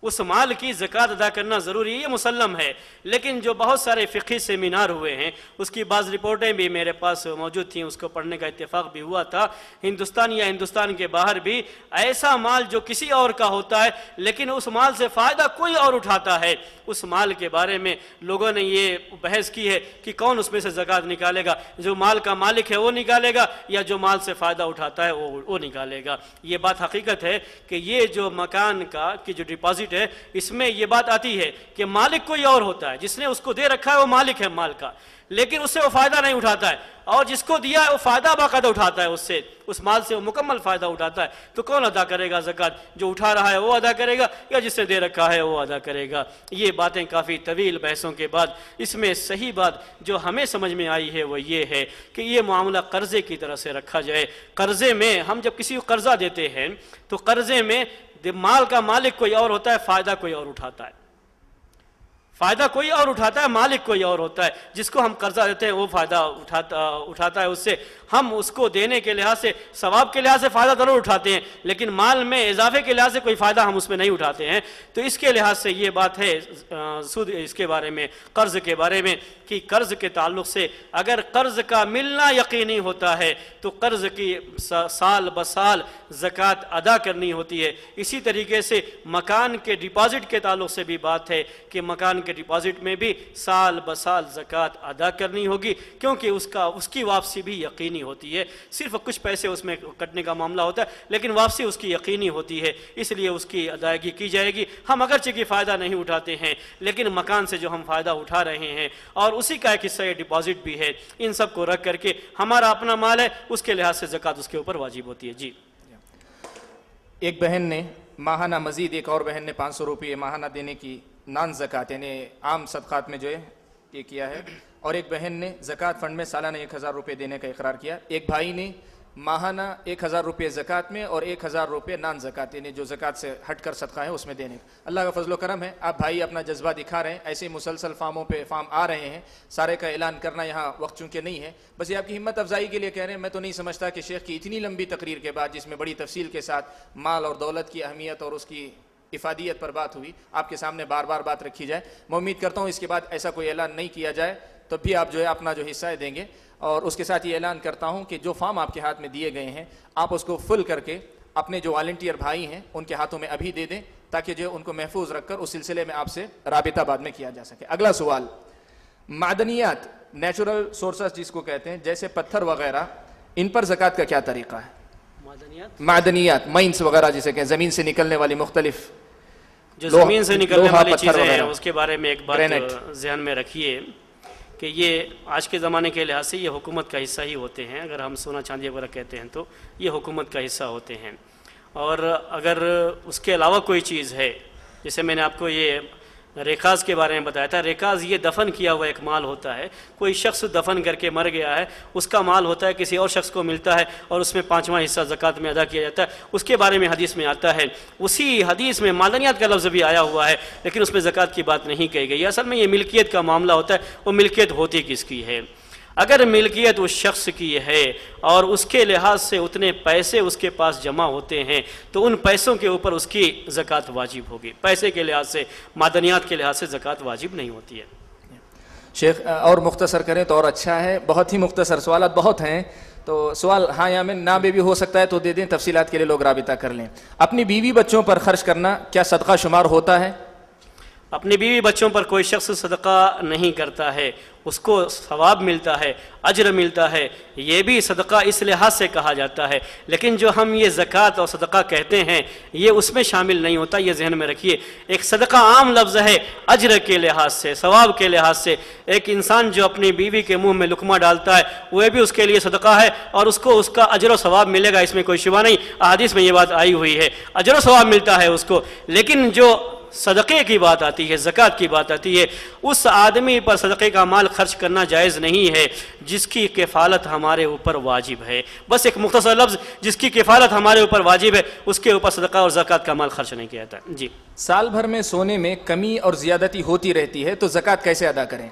उस माल की ज़क़़त अदा करना ज़रूरी है, ये मुसलम है। लेकिन जो बहुत सारे फ़िकी सेमिनार हुए हैं, उसकी बाज़ रिपोर्टें भी मेरे पास मौजूद थी, उसको पढ़ने का इतफ़ाक़ भी हुआ था। हिंदुस्तान या हिंदुस्तान के बाहर भी ऐसा माल जो किसी और का होता है, लेकिन उस माल से फ़ायदा कोई और उठाता है। उस माल के बारे में लोगों ने ये बहस की है कि कौन उसमें से ज़क़़त निकालेगा? जो माल का मालिक है, वो निकालेगा, या जो माल से फ़ायदा उठाता है, वो वो निकालेगा? ये बात हकीकत है कि ये जो मकान का, की जो डिपॉजिट है, इसमें यह बात आती है कि मालिक कोई और होता है, जिसने उसको दे रखा है वो मालिक है माल का, लेकिन उससे वो फ़ायदा नहीं उठाता है, और जिसको दिया है वो फ़ायदा बाकायदा उठाता है उससे, उस माल से वो मुकम्मल फ़ायदा उठाता है। तो कौन अदा करेगा जक़ात? जो उठा रहा है वो अदा करेगा, या जिसने दे रखा है वो अदा करेगा? ये बातें काफ़ी तवील बहसों के बाद, इसमें सही बात जो हमें समझ में आई है वो ये है कि ये मामला कर्ज़े की तरह से रखा जाए। कर्ज़े में हम जब किसी को कर्ज़ा देते हैं तो कर्ज़े में माल का मालिक कोई और होता है, फ़ायदा कोई और उठाता है। फ़ायदा कोई और उठाता है, मालिक कोई और होता है। जिसको हम कर्जा देते हैं, वो फ़ायदा उठाता उठाता है उससे। हम उसको देने के लिहाज से, सवाब के लिहाज से फ़ायदा ज़रूर उठाते हैं, लेकिन माल में इजाफे के लिहाज से कोई फ़ायदा हम उसमें नहीं उठाते हैं। तो इसके लिहाज से ये बात है सूद इसके बारे में, कर्ज़ के बारे में, कि कर्ज़ के ताल्लुक से अगर कर्ज़ का मिलना यकीनी होता है तो कर्ज़ की साल ब साल ज़क़़त अदा करनी होती है। इसी तरीके से मकान के डिपॉज़िट के ताल्लुक से भी बात है कि मकान के डिपॉज़िट में भी साल ब साल ज़क़़त अदा करनी होगी, क्योंकि उसका, उसकी वापसी भी यकीनी होती है। सिर्फ़ कुछ पैसे उसमें कटने का मामला होता है, लेकिन वापसी उसकी यकीनी होती है। इसलिए उसकी अदायगी की जाएगी। हम अगरचे की फ़ायदा नहीं उठाते हैं, लेकिन मकान से जो हम फ़ायदा उठा रहे हैं, और उसी का एक हिस्सा ये डिपॉजिट भी है। इन सबको रख करके हमारा अपना माल है, उसके लिहाज से जक़ात उसके ऊपर वाजिब होती है। जी। एक बहन ने माहाना मजीद, एक और बहन ने पाँच सौ रुपये माहाना देने की नान ज़क़़त, यानी आम सदक़ात में जो है, ये किया है। और एक बहन ने ज़क़़त फ़ंड में सालाना एक हज़ार रुपये देने का इकरार किया। एक भाई ने माहाना एक हज़ार रुपये ज़क़़त में और एक हज़ार रुपये नान ज़क़़त यानी जो ज़क़़त से हट कर सदका है उसमें देने। का अल्लाह का फजल करम है, आप भाई अपना जज्बा दिखा रहे हैं, ऐसे मुसलसल फार्मों पर फार्म आ रहे हैं, सारे का ऐलान करना यहाँ वक्त चूँकि नहीं है। बस ये आपकी हिम्मत अफजाई के लिए कह रहे हैं, मैं तो नहीं समझता कि शेख की इतनी लंबी तकरीर के बाद जिसमें बड़ी तफसील के साथ माल और दौलत की अहमियत और उसकी इफादियत पर बात हुई आपके सामने बार बार बात रखी जाए। मैं उम्मीद करता हूँ इसके बाद ऐसा कोई ऐलान नहीं किया जाए तो भी आप जो है अपना जो हिस्सा है देंगे। और उसके साथ ये ऐलान करता हूँ कि जो फॉर्म आपके हाथ में दिए गए हैं आप उसको फुल करके अपने जो वॉल्टियर भाई हैं उनके हाथों में अभी दे दें ताकि जो उनको महफूज रखकर उस सिलसिले में आपसे रबता बाद में किया जा सके। अगला सवाल मादनियात नेचुरल सोर्सेस जिसको कहते हैं जैसे पत्थर वगैरह इन पर जक़ात का क्या तरीका है? मादनियात? माइंस वगैरह जिसे कहें ज़मीन से निकलने वाली मुख्तलिफ़ जो ज़मीन से निकलने वाली चीज़ें हैं उसके बारे में एक बात जहन में रखिए कि ये आज के ज़माने के लिहाज से ये हुकूमत का हिस्सा ही होते हैं अगर हम सोना चांदी वगैरह कहते हैं तो ये हुकूमत का हिस्सा होते हैं। और अगर उसके अलावा कोई चीज़ है जैसे मैंने आपको ये रेखाज के बारे में बताया था। रेखाज ये दफन किया हुआ एक माल होता है। कोई शख्स दफन करके मर गया है, उसका माल होता है, किसी और शख्स को मिलता है और उसमें पाँचवा हिस्सा ज़क़़त में अदा किया जाता है। उसके बारे में हदीस में आता है। उसी हदीस में मालनियात का लफ्ज़ भी आया हुआ है, लेकिन उसमें ज़क़़त की बात नहीं कही गई। असल में ये मिल्कियत का मामला होता है। वो मिल्कियत होती किसकी है? अगर मिल्कियत उस शख्स की है, और उसके लिहाज से उतने पैसे उसके पास जमा होते हैं तो उन पैसों के ऊपर उसकी ज़क़़त वाजिब होगी। पैसे के लिहाज से, मादनियात के लिहाज से ज़क़़त वाजिब नहीं होती है। शेख, और मुख्तसर करें तो और अच्छा है। बहुत ही मुख्तसर सवाल बहुत हैं। तो सवाल हाँ या मैं ना भी हो सकता है तो दे दें, तफसीलात के लिए लोग रबता कर लें। अपनी बीवी बच्चों पर खर्च करना क्या सदका शुमार होता है? अपनी बीवी बच्चों पर कोई शख्स सदका नहीं करता है, उसको सवाब मिलता है, अजर मिलता है, ये भी सदका इस लिहाज से कहा जाता है। लेकिन जो हम ये ज़क़़त और सदका कहते हैं, ये उसमें शामिल नहीं होता, ये जहन में रखिए। एक सदका आम लफ्ज़ है, अजर के लिहाज से, सवाब के लिहाज से। एक इंसान जो अपनी बीवी के मुँह में लुकमा डालता है, वह भी उसके लिए सदका है और उसको उसका अजर व सवाब मिलेगा, इसमें कोई शुबा नहीं। आदिश में ये बात आई हुई है, अजर व सवाब मिलता है उसको। लेकिन जो सदक़े की बात आती है, ज़क़़त की बात आती है। उस आदमी पर सदक़े का माल खर्च करना जायज़ नहीं है, जिसकी किफ़ालत हमारे ऊपर वाजिब है। बस एक मुख्तर लफ्ज़, जिसकी किफ़ालत हमारे ऊपर वाजिब है, उसके ऊपर सदका और ज़क़़त का माल खर्च नहीं किया जाता। जी। साल भर में सोने में कमी और ज़्यादती होती रहती है तो ज़क़़त कैसे अदा करें?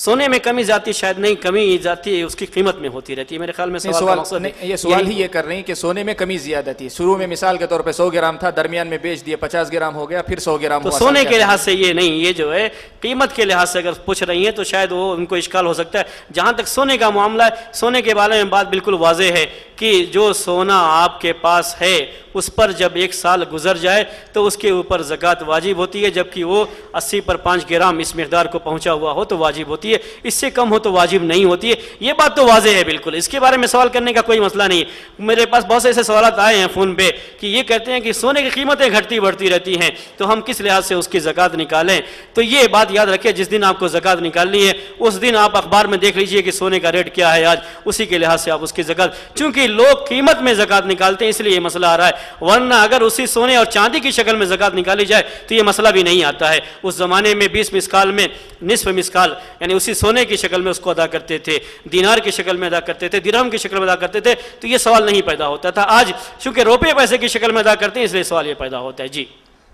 सोने में कमी जाती शायद नहीं कमी जाती है उसकी कीमत में होती रहती है। मेरे ख्याल में नहीं सवाल का सवाल मकसद ये सवाल ही ये कर रहे हैं कि सोने में कमी ज्यादती है शुरू में मिसाल के तौर पे सौ ग्राम था दरमियान में बेच दिए पचास ग्राम हो गया फिर सौ ग्राम तो सोने के लिहाज से ये नहीं ये जो है कीमत के लिहाज से अगर पूछ रही हैं तो शायद वो उनको इश्काल हो सकता है। जहाँ तक सोने का मामला है सोने के बारे में बात बिल्कुल वाजह है कि जो सोना आपके पास है उस पर जब एक साल गुजर जाए तो उसके ऊपर ज़क़़त वाजिब होती है जबकि वो 80 पर 5 ग्राम इस मकदार को पहुँचा हुआ हो तो वाजिब होती है। इससे कम हो तो वाजिब नहीं होती है। ये बात तो वाजह है बिल्कुल। इसके बारे में सवाल करने का कोई मसला नहीं है। मेरे पास बहुत से ऐसे सवाल आए हैं फ़ोन पे कि ये कहते हैं कि सोने की कीमतें घटती बढ़ती रहती हैं तो हम किस लिहाज से उसकी ज़क़़त निकालें? तो ये बात याद रखें जिस दिन आपको ज़क़़त निकालनी है, उस दिन आप अखबार में देख लीजिए कि सोने का रेट क्या है आज, उसी के लिहाज से आप उसकी ज़क़़त चूँकि लोग कीमत में ज़क़़त निकालते हैं, इसलिए ये मसला आ रहा है। वरना अगर उसी सोने और चांदी की शक्ल में ज़क़़त निकाली जाए तो ये मसला भी नहीं आता है। उस ज़माने में बीस मिसकाल में, निसफ मिसकाल, यानी उसी सोने की शक्ल में उसको अदा करते थे, दीनार की शक्ल में अदा करते थे, दिरहम की शक्ल में अदा करते थे तो ये सवाल नहीं पैदा होता था। आज चूँकि रोपे पैसे की शक्ल में अदा करते हैं, इसलिए सवाल ये पैदा होता है। जी।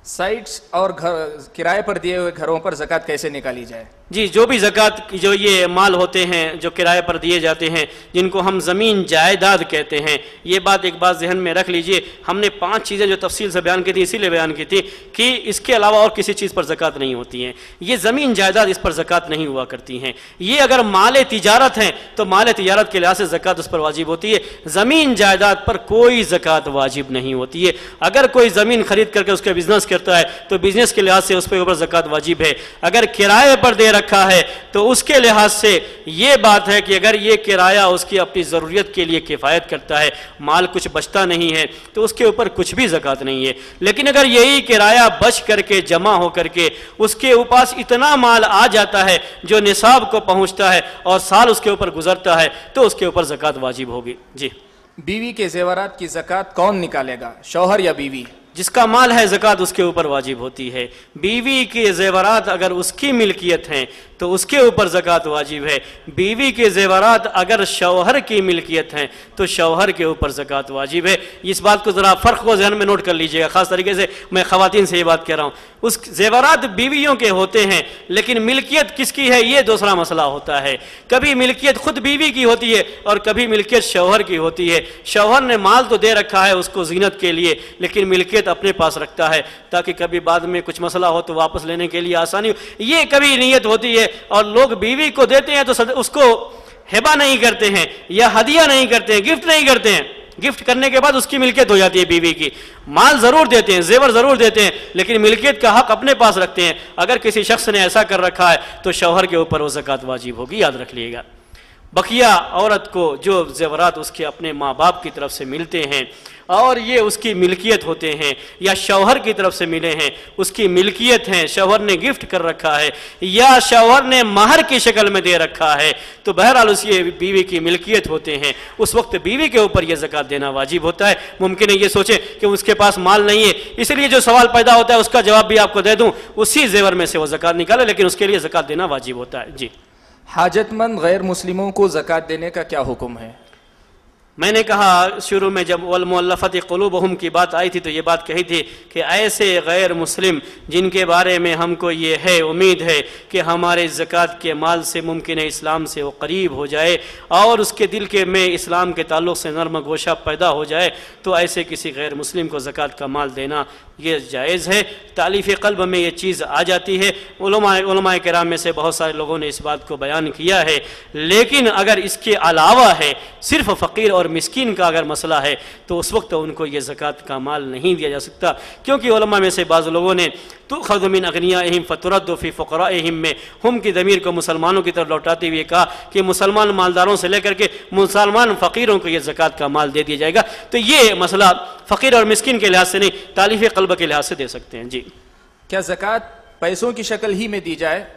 साइट्स और घर, किराए पर दिए हुए घरों पर ज़क़़त कैसे निकाली जाए? जी, जो भी ज़क़़त, जो ये माल होते हैं, जो किराए पर दिए जाते हैं, जिनको हम ज़मीन जायदाद कहते हैं, ये बात एक बात जहन में रख लीजिए, हमने पाँच चीज़ें जो तफसील से बयान की थी, इसीलिए बयान की थी कि इसके अलावा और किसी चीज़ पर ज़क़़त नहीं होती है। ये ज़मीन जायदाद इस पर ज़क़़त नहीं हुआ करती हैं। ये अगर माल तजारत हैं तो माल तजारत के लिहाज से ज़क़़त उस पर वाजिब होती है। ज़मीन जायदाद पर कोई ज़क़़त वाजिब नहीं होती है। अगर कोई ज़मीन खरीद करके उसके बिज़नेस करता है तो बिज़नेस के लिहाज से उस पर ऊपर ज़क़़त वाजिब है। अगर किराए पर दे रखा है तो उसके लिहाज से ये बात है कि अगर ये किराया उसकी अपनी ज़रूरियत के लिए किफ़ायत करता है, माल कुछ बचता नहीं है तो उसके ऊपर कुछ भी ज़क़़त नहीं है। लेकिन अगर यही किराया बच करके, जमा हो करके, उसके पास इतना माल आ जाता है, जो निसाब को पहुँचता है और साल उसके ऊपर गुजरता है तो उसके ऊपर ज़क़़त वाजिब होगी। जी। बीवी के जेवरात की ज़क़़त कौन निकालेगा, शौहर या बीवी? जिसका माल है, ज़क़़त उसके ऊपर वाजिब होती है। बीवी के जेवरात अगर उसकी मिल्कियत हैं तो उसके ऊपर ज़क़़त वाजिब है। बीवी के जेवरात अगर शौहर की मिल्कियत हैं तो शौहर के ऊपर ज़क़़त वाजिब है। इस बात को ज़रा फ़र्क को जहन में नोट कर लीजिएगा। ख़ास तरीके से मैं ख़वातीन से ये बात कह रहा हूँ। उस जेवरात बीवियों के होते हैं, लेकिन मिल्कियत किसकी है, ये दूसरा मसला होता है। कभी मिल्कियत खुद बीवी की होती है और कभी मिल्कियत शौहर की होती है। शौहर ने माल तो दे रखा है उसको जीनत के लिए, लेकिन मिल्कियत अपने पास रखता है, ताकि कभी बाद में कुछ मसला हो तो वापस लेने के लिए आसानी हो। ये कभी नीयत होती है, और लोग बीवी को देते हैं तो उसको हेबा नहीं करते हैं, या हदिया नहीं करते हैं, गिफ्ट नहीं करते हैं। गिफ्ट करने के बाद उसकी मिल्कियत हो जाती है बीवी की। माल ज़रूर देते हैं, जेवर ज़रूर देते हैं, लेकिन मिल्कियत का हक अपने पास रखते हैं। अगर किसी शख्स ने ऐसा कर रखा है तो शौहर के ऊपर वो जक़ात वाजिब होगी, याद रख लीजिएगा। बकिया औरत को जो जेवरात उसके अपने माँ बाप की तरफ़ से मिलते हैं और ये उसकी मिल्कियत होते हैं या शौहर की तरफ़ से मिले हैं, उसकी मिल्कियत हैं, शौहर ने गिफ्ट कर रखा है या शौहर ने महर की शक्ल में दे रखा है तो बहरहाल उसकी बीवी की मिल्कियत होते हैं। उस वक्त बीवी के ऊपर यह जक़ात देना वाजिब होता है। मुमकिन है ये सोचें कि उसके पास माल नहीं है, इसलिए जो सवाल पैदा होता है उसका जवाब भी आपको दे दूँ, उसी जेवर में से वो जक़ात निकाले, लेकिन उसके लिए जक़ात देना वाजिब होता है। जी। हाजतमंद गैर मुस्लिमों को ज़क़़त देने का क्या हुक्म है? मैंने कहा, शुरू में जब वलमफ़त क़लूबहम की बात आई थी तो ये बात कही थी कि ऐसे गैर मुस्लिम, जिनके बारे में हमको ये है, उम्मीद है कि हमारे ज़क़़त के माल से मुमकिन है इस्लाम से वो करीब हो जाए और उसके दिल के में इस्लाम के ताल्लुक़ से नरम गोशा पैदा हो जाए तो ऐसे किसी गैर मुस्लिम को ज़क़़त का माल देना ये जायज़ है। तालीफ़ कल्ब में ये चीज़ आ जाती है। उलमा कराम में से बहुत सारे लोगों ने इस बात को बयान किया है। लेकिन अगर इसके अलावा है, सिर्फ़ फ़कीर और मिसकीन का अगर मसला है तो उस वक्त उनको ये ज़क़़त का माल नहीं दिया जा सकता। क्योंकि उलमा में से बाज़ लोगों ने तो खदमिन अगनिया अहिम फ़तरदफ़ी फ़करा अहिम में, हम की ज़मीर को मुसलमानों की तरफ़ लौटाते हुए कहा कि मुसलमान मालदारों से लेकर के मुसलमान फ़कीरों को यह ज़क़़त का माल दे दिया जाएगा। तो ये मसला फ़कीर और मिसकिन के लिहाज से नहीं, तालीफ़ कल्ब के लिहाज से दे सकते हैं, जी। क्या जक़ात पैसों की शक्ल ही में दी जाए?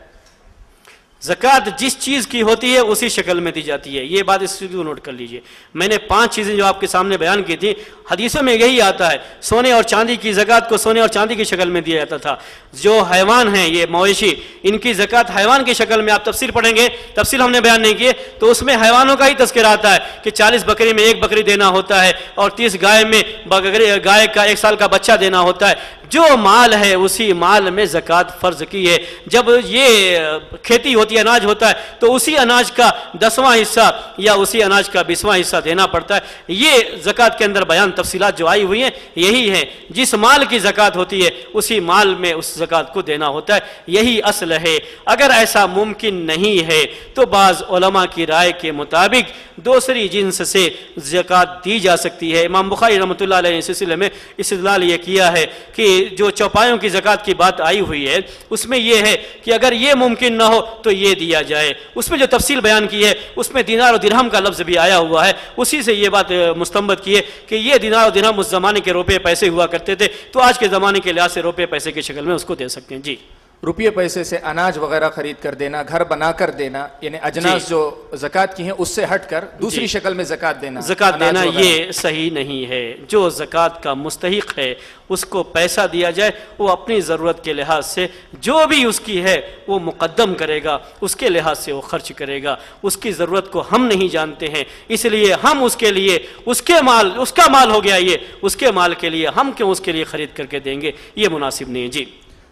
ज़क़़त जिस चीज़ की होती है, उसी शक्ल में दी जाती है। ये बात इस को नोट कर लीजिए। मैंने पाँच चीज़ें जो आपके सामने बयान की थी, हदीसों में यही आता है, सोने और चांदी की ज़क़़त को सोने और चांदी की शक्ल में दिया जाता था। जो हैवान हैं, ये मवेशी, इनकी ज़क़़त हैवान की शक्ल में आप तफसील पढ़ेंगे, तफसील हमने बयान नहीं किए तो उसमें हैवानों का ही तस्करा आता है कि चालीस बकरी में एक बकरी देना होता है और तीस गाय में बकरी, गाय का एक साल का बच्चा देना होता है। जो माल है, उसी माल में ज़क़़त फ़र्ज़ की है। जब ये खेती होती है, अनाज होता है तो उसी अनाज का दसवां हिस्सा या उसी अनाज का बीसवां हिस्सा देना पड़ता है। ये ज़क़़त के अंदर बयान तफसीलात जो आई हुई हैं, यही है। जिस माल की ज़क़़त होती है, उसी माल में उस ज़क़़त को देना होता है। यही असल है। अगर ऐसा मुमकिन नहीं है तो बाज़ की राय के मुताबिक दूसरी जिन्स से ज़क़़त दी जा सकती है। इमाम बुखारी रमत सिलसिले में इसलाल ये किया है कि जो चौपायों की ज़क़़त की बात आई हुई है, उसमें यह है कि अगर ये मुमकिन ना हो तो ये दिया जाए। उसमें जो तफसील बयान की है, उसमें दिनार और दिरहम का लफ्ज़ भी आया हुआ है। उसी से ये बात मुस्तमद की है कि ये दिनार और दिरहम उस ज़माने के रुपये पैसे हुआ करते थे तो आज के ज़माने के लिहाज से रुपये पैसे की शक्ल में उसको दे सकते हैं। जी। रुपये पैसे से अनाज वगैरह खरीद कर देना घर बना कर देना यानी अजनास जो। जक़ात की है उससे हट कर दूसरी शक्ल में जक़ात देना जक़ात देना ये सही नहीं है। जो जक़ात का मुस्तक है उसको पैसा दिया जाए वो अपनी ज़रूरत के लिहाज से जो भी उसकी है वो मुकदम करेगा उसके लिहाज से वो खर्च करेगा। उसकी ज़रूरत को हम नहीं जानते हैं इसलिए हम उसके लिए उसके माल उसका माल हो गया ये उसके माल के लिए हम क्यों उसके लिए ख़रीद करके देंगे? ये मुनासिब नहीं है। जी।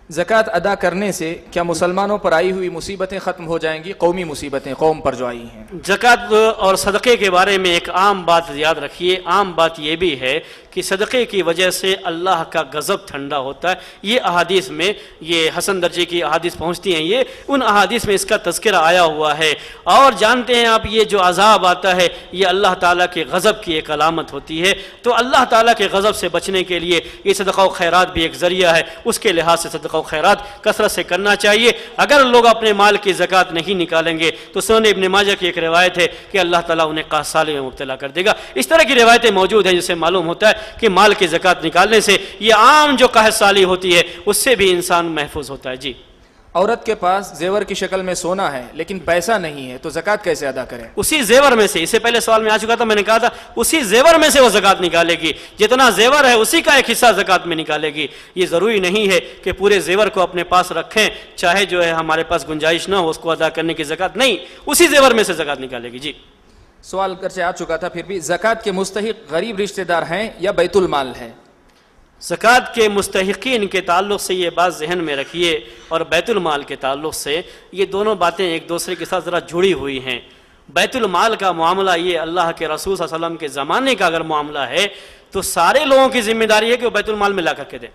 ज़क़़त अदा करने से क्या मुसलमानों पर आई हुई मुसीबतें ख़त्म हो जाएँगी? कौमी मुसीबतें, कौम पर जो आई हैं। जक़ात और सदक़े के बारे में एक आम बात याद रखिए। आम बात यह भी है कि सदक़े की वजह से अल्लाह का गज़ब ठंडा होता है। ये अहादीस में, ये हसन दर्जे की अहादीस पहुँचती हैं, ये उन अहादीस में इसका तस्करा आया हुआ है। और जानते हैं आप, ये जो अजाब आता है, ये अल्लाह ताला के गज़ब की एक अलामत होती है। तो अल्लाह ताला के गज़ब से बचने के लिए ये सदक़ा खैरत भी एक ज़रिया है। उसके लिहाज से सदक़ा खैरत कसरत से करना चाहिए। अगर लोग अपने माल की ज़क़़त नहीं निकालेंगे तो सोन इबन माजा की एक रिवायत है कि अल्लाह ताला उन्हें कासाले में मुबतला कर देगा। इस तरह की रिवायतें मौजूद हैं जिससे मालूम होता है कि माल की ज़क़़त निकालने से ये आम जो कहत साली होती है उससे भी इंसान महफूज होता है। जी। औरत के पास जेवर की शक्ल में सोना है लेकिन पैसा नहीं है तो जक़ात कैसे अदा करें? उसी जेवर में से इससे पहले सवाल में आ चुका था मैंने कहा था उसी जेवर में से वो जक़ात निकालेगी। जितना जेवर है उसी का एक हिस्सा जक़ात में निकालेगी। ये ज़रूरी नहीं है कि पूरे जेवर को अपने पास रखें चाहे जो है हमारे पास गुंजाइश ना हो उसको अदा करने की जक़ात नहीं उसी जेवर में से जक़ात निकालेगी। जी। सवाल कर आ चुका था, फिर भी जक़ात के मुस्तक गरीब रिश्तेदार हैं या बैतुल माल है? ज़क़़त के मुस्तकिन के ताल्लुक़ से ये बात जहन में रखिए और बैतुलमाल के ताल्लुक़ से ये दोनों बातें एक दूसरे के साथ ज़रा जुड़ी हुई हैं। बैतुलमाल का मामला ये अल्लाह के रसूल वसल्लम के ज़माने का अगर मामला है तो सारे लोगों की ज़िम्मेदारी है कि वो बैतुलमाल में ला करके दें।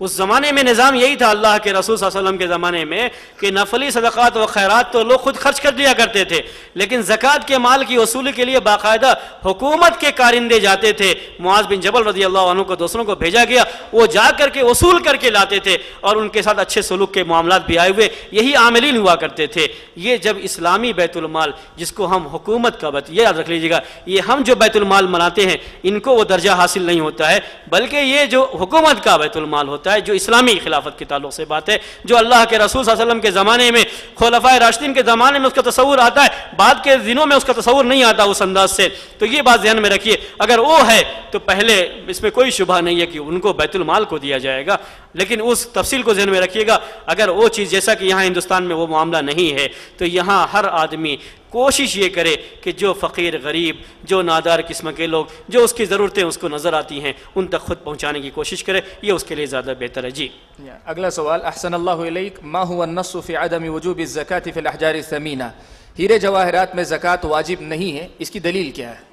उस ज़माने में निज़ाम यही था अल्लाह के रसूल वसल्लम के ज़माने में कि नफली सदक़ात व खैरात तो लोग खुद खर्च कर दिया करते थे, लेकिन ज़क़़त के माल की वसूली के लिए बाकायदा हुकूमत के कारिंदे जाते थे। मुआज बिन जबल रज़ी अल्लाह को दूसरों को भेजा गया, वो जा करके वसूल करके लाते थे और उनके साथ अच्छे सलूक के मामला भी आए हुए, यही आमिलीन हुआ करते थे। ये जब इस्लामी बैतुलमाल जिसको हम हुकूमत का बत, ये याद रख लीजिएगा, ये हम जो बैतुलमाल मनाते हैं, इनको वो दर्जा हासिल नहीं होता है, बल्कि ये जो हुकूमत का बैतुलमाल होता है होता है, जो इस्लामी खिलाफत के ताल्लुक से बात है, जो अल्लाह के रसूल वसलम के ज़माने में खलफा राशिन के ज़माने में उसका तस्वूर आता है, बाद के दिनों में उसका तस्वूर नहीं आता उस अंदाज से। तो ये बात ध्यान में रखिए। अगर वो है तो पहले इसमें कोई शुभा नहीं है कि उनको बैतुलमाल को दिया जाएगा। लेकिन उस तफसील को जहन में रखिएगा, अगर वो चीज़ जैसा कि यहाँ हिंदुस्तान में वो मामला नहीं है तो यहाँ हर आदमी कोशिश ये करे कि जो फ़कीर, गरीब, जो नादार किस्म के लोग, जो उसकी ज़रूरतें उसको नज़र आती हैं, उन तक खुद पहुँचाने की कोशिश करे। ये उसके लिए ज़्यादा बेहतर है। जी। अगला सवाल अहसन आदम वजूब ज़क़ात फ़िलहजार समीना हीरे जवाहरात में ज़क़़त वाजिब नहीं है, इसकी दलील क्या है?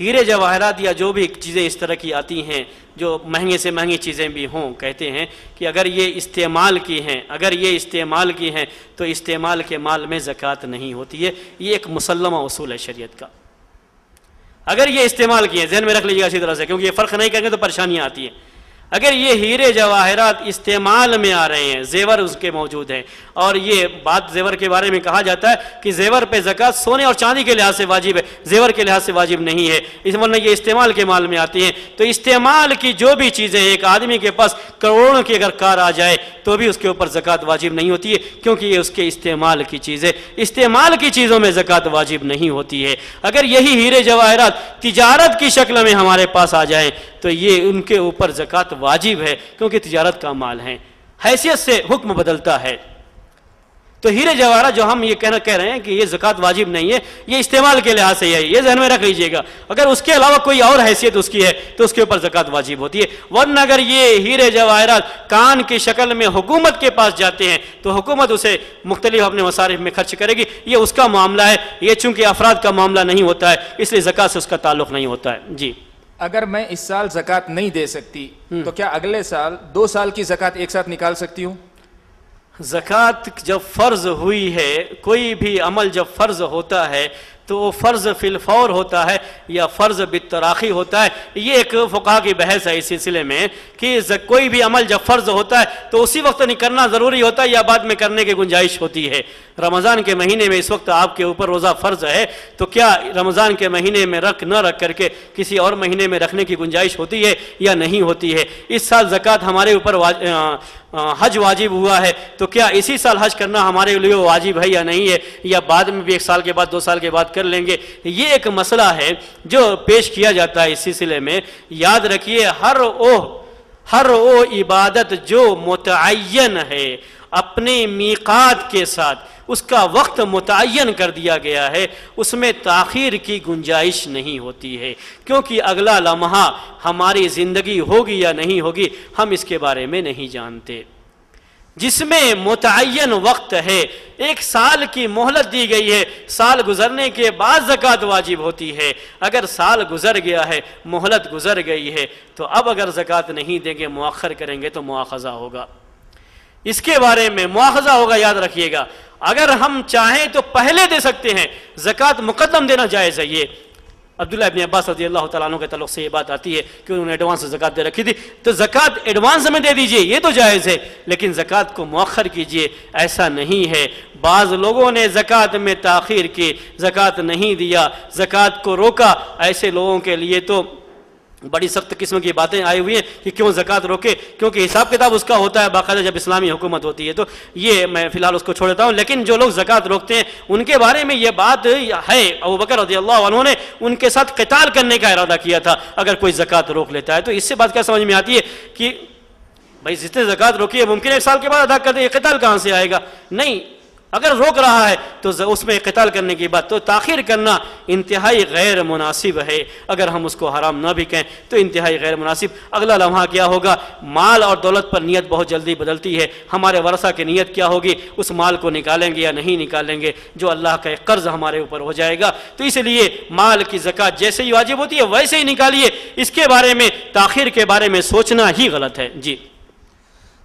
हीरे जवाहरात या जो भी चीज़ें इस तरह की आती हैं, जो महँगे से महँगी चीज़ें भी हों, कहते हैं कि अगर ये इस्तेमाल की हैं, अगर ये इस्तेमाल की हैं तो इस्तेमाल के माल में ज़क़़त नहीं होती है। ये एक मुसलमा असूल है शरीयत का। अगर ये इस्तेमाल किए, जहन में रख लीजिएगा इसी तरह से, क्योंकि ये फ़र्क नहीं करेंगे तो परेशानियाँ आती हैं। अगर ये हीरे जवाहरात इस्तेमाल में आ रहे हैं, जेवर उसके मौजूद हैं। और ये बात जेवर के बारे में कहा जाता है कि जेवर पे जक़ात सोने और चांदी के लिहाज से वाजिब है। जेवर के लिहाज से वाजिब नहीं है। इस वरना ये इस्तेमाल के माल में आती हैं। तो इस्तेमाल की जो भी चीज़ें एक आदमी के पास करोड़ों की अगर कार आ जाए तो भी उसके ऊपर जक़ात वाजिब नहीं होती है, क्योंकि ये उसके इस्तेमाल की चीज़ें इस्तेमाल की चीज़ों में जक़ात वाजिब नहीं होती है। अगर यही हीरे जवाहरात तिजारत की शक्ल में हमारे पास आ जाएँ तो ये उनके ऊपर जक़ात वाजिब है, क्योंकि तिजारत का माल है। हैसियत से हुक्म बदलता है। तो हीरे जवाहरा जो हम ये कहना कह रहे हैं कि ये जक़ात वाजिब नहीं है, ये इस्तेमाल के लिहाज से है, ये जहन में रख लीजिएगा। अगर उसके अलावा कोई और हैसियत उसकी है तो उसके ऊपर जक़ात वाजिब होती है। वरना अगर ये हीरे जवाहरात कान की शक्ल में हुकूमत के पास जाते हैं तो हुकूमत उसे मुख्तलिफ़ अपने मसारिफ में खर्च करेगी। ये उसका मामला है, ये चूँकि अफराद का मामला नहीं होता है, इसलिए जक़ात से उसका ताल्लुक नहीं होता है। जी। अगर मैं इस साल जक़ात नहीं दे सकती तो क्या अगले साल दो साल की जक़ात एक साथ निकाल सकती हूँ? ज़क़़त जब फ़र्ज़ हुई है कोई भी अमल जब फ़र्ज़ होता है तो वो फ़र्ज़ फ़िलफ़ौर होता है या फ़र्ज़ बितराखी होता है। ये एक फ़ुका की बहस है इस सिलसिले में कि कोई भी अमल जब फ़र्ज़ होता है तो उसी वक्त नहीं करना ज़रूरी होता है या बाद में करने की गुंजाइश होती है। रमज़ान के महीने में इस वक्त आपके ऊपर रोज़ा फ़र्ज़ है तो क्या रमज़ान के महीने में रख न रख करके किसी और महीने में रखने की गुंजाइश होती है या नहीं होती है? इस साल ज़क़़त हमारे ऊपर हज वाजिब हुआ है तो क्या इसी साल हज करना हमारे लिए वाजिब है या नहीं है? या बाद में भी एक साल के बाद, दो साल के बाद कर लेंगे? ये एक मसला है जो पेश किया जाता है इस सिलसिले में। याद रखिए, हर ओह हर ओ इबादत जो मुतन है अपने मीकात के साथ उसका वक्त मुतन कर दिया गया है, उसमें तखिर की गुंजाइश नहीं होती है। क्योंकि अगला लम्हा हमारी ज़िंदगी होगी या नहीं होगी, हम इसके बारे में नहीं जानते। जिसमें मुतन वक्त है, एक साल की मोहलत दी गई है, साल गुजरने के बाद जक़ात वाजिब होती है। अगर साल गुजर गया है, मोहलत गुजर गई है तो अब अगर जक़ात नहीं देंगे मुआखर करेंगे तो मुआखजा होगा। इसके बारे में मुआवजा होगा, याद रखिएगा। अगर हम चाहें तो पहले दे सकते हैं, जक़ात मुकदम देना जायज़ है। ये अब्दुल्ला इबन अब्बास रज़ी अल्लाह तु के तलुक से ये बात आती है कि उन्होंने एडवांस जक़ात दे रखी थी। तो जक़ात एडवांस में दे दीजिए, ये तो जायज़ है, लेकिन जक़ात को मौखर कीजिए, ऐसा नहीं है। बाज़ लोगों ने जक़ात में ताखिर की, जक़ात नहीं दिया, जक़ात को रोका। ऐसे लोगों के लिए तो बड़ी सख्त किस्म की बातें आई हुई हैं कि क्यों जक़ात रोके? क्योंकि हिसाब किताब उसका होता है बाकायदा जब इस्लामी हुकूमत होती है। तो ये मैं फ़िलहाल उसको छोड़ देता हूँ। लेकिन जो लोग जक़ात रोकते हैं, उनके बारे में ये बात है, अबू बकर उन्होंने उनके साथ कताल करने का इरादा किया था, अगर कोई जक़ात रोक लेता है। तो इससे बात क्या समझ में आती है कि, भाई जितने जक़ात रोकी है मुमकिन एक साल के बाद अदा कर दे कताल कहाँ से आएगा? नहीं अगर रोक रहा है तो उसमें कताल करने की बात तो ताखिर करना इंतहाई गैर मुनासिब है। अगर हम उसको हराम ना भी कहें तो इंतहाई गैर मुनासिब अगला लम्हा क्या होगा? माल और दौलत पर नीयत बहुत जल्दी बदलती है। हमारे वर्षा की नीयत क्या होगी? उस माल को निकालेंगे या नहीं निकालेंगे? जो अल्लाह का एक कर्ज हमारे ऊपर हो जाएगा। तो इसलिए माल की जक़ात जैसे ही वाजिब होती है, वैसे ही निकालिए। इसके बारे में, ताखिर के बारे में सोचना ही गलत है। जी।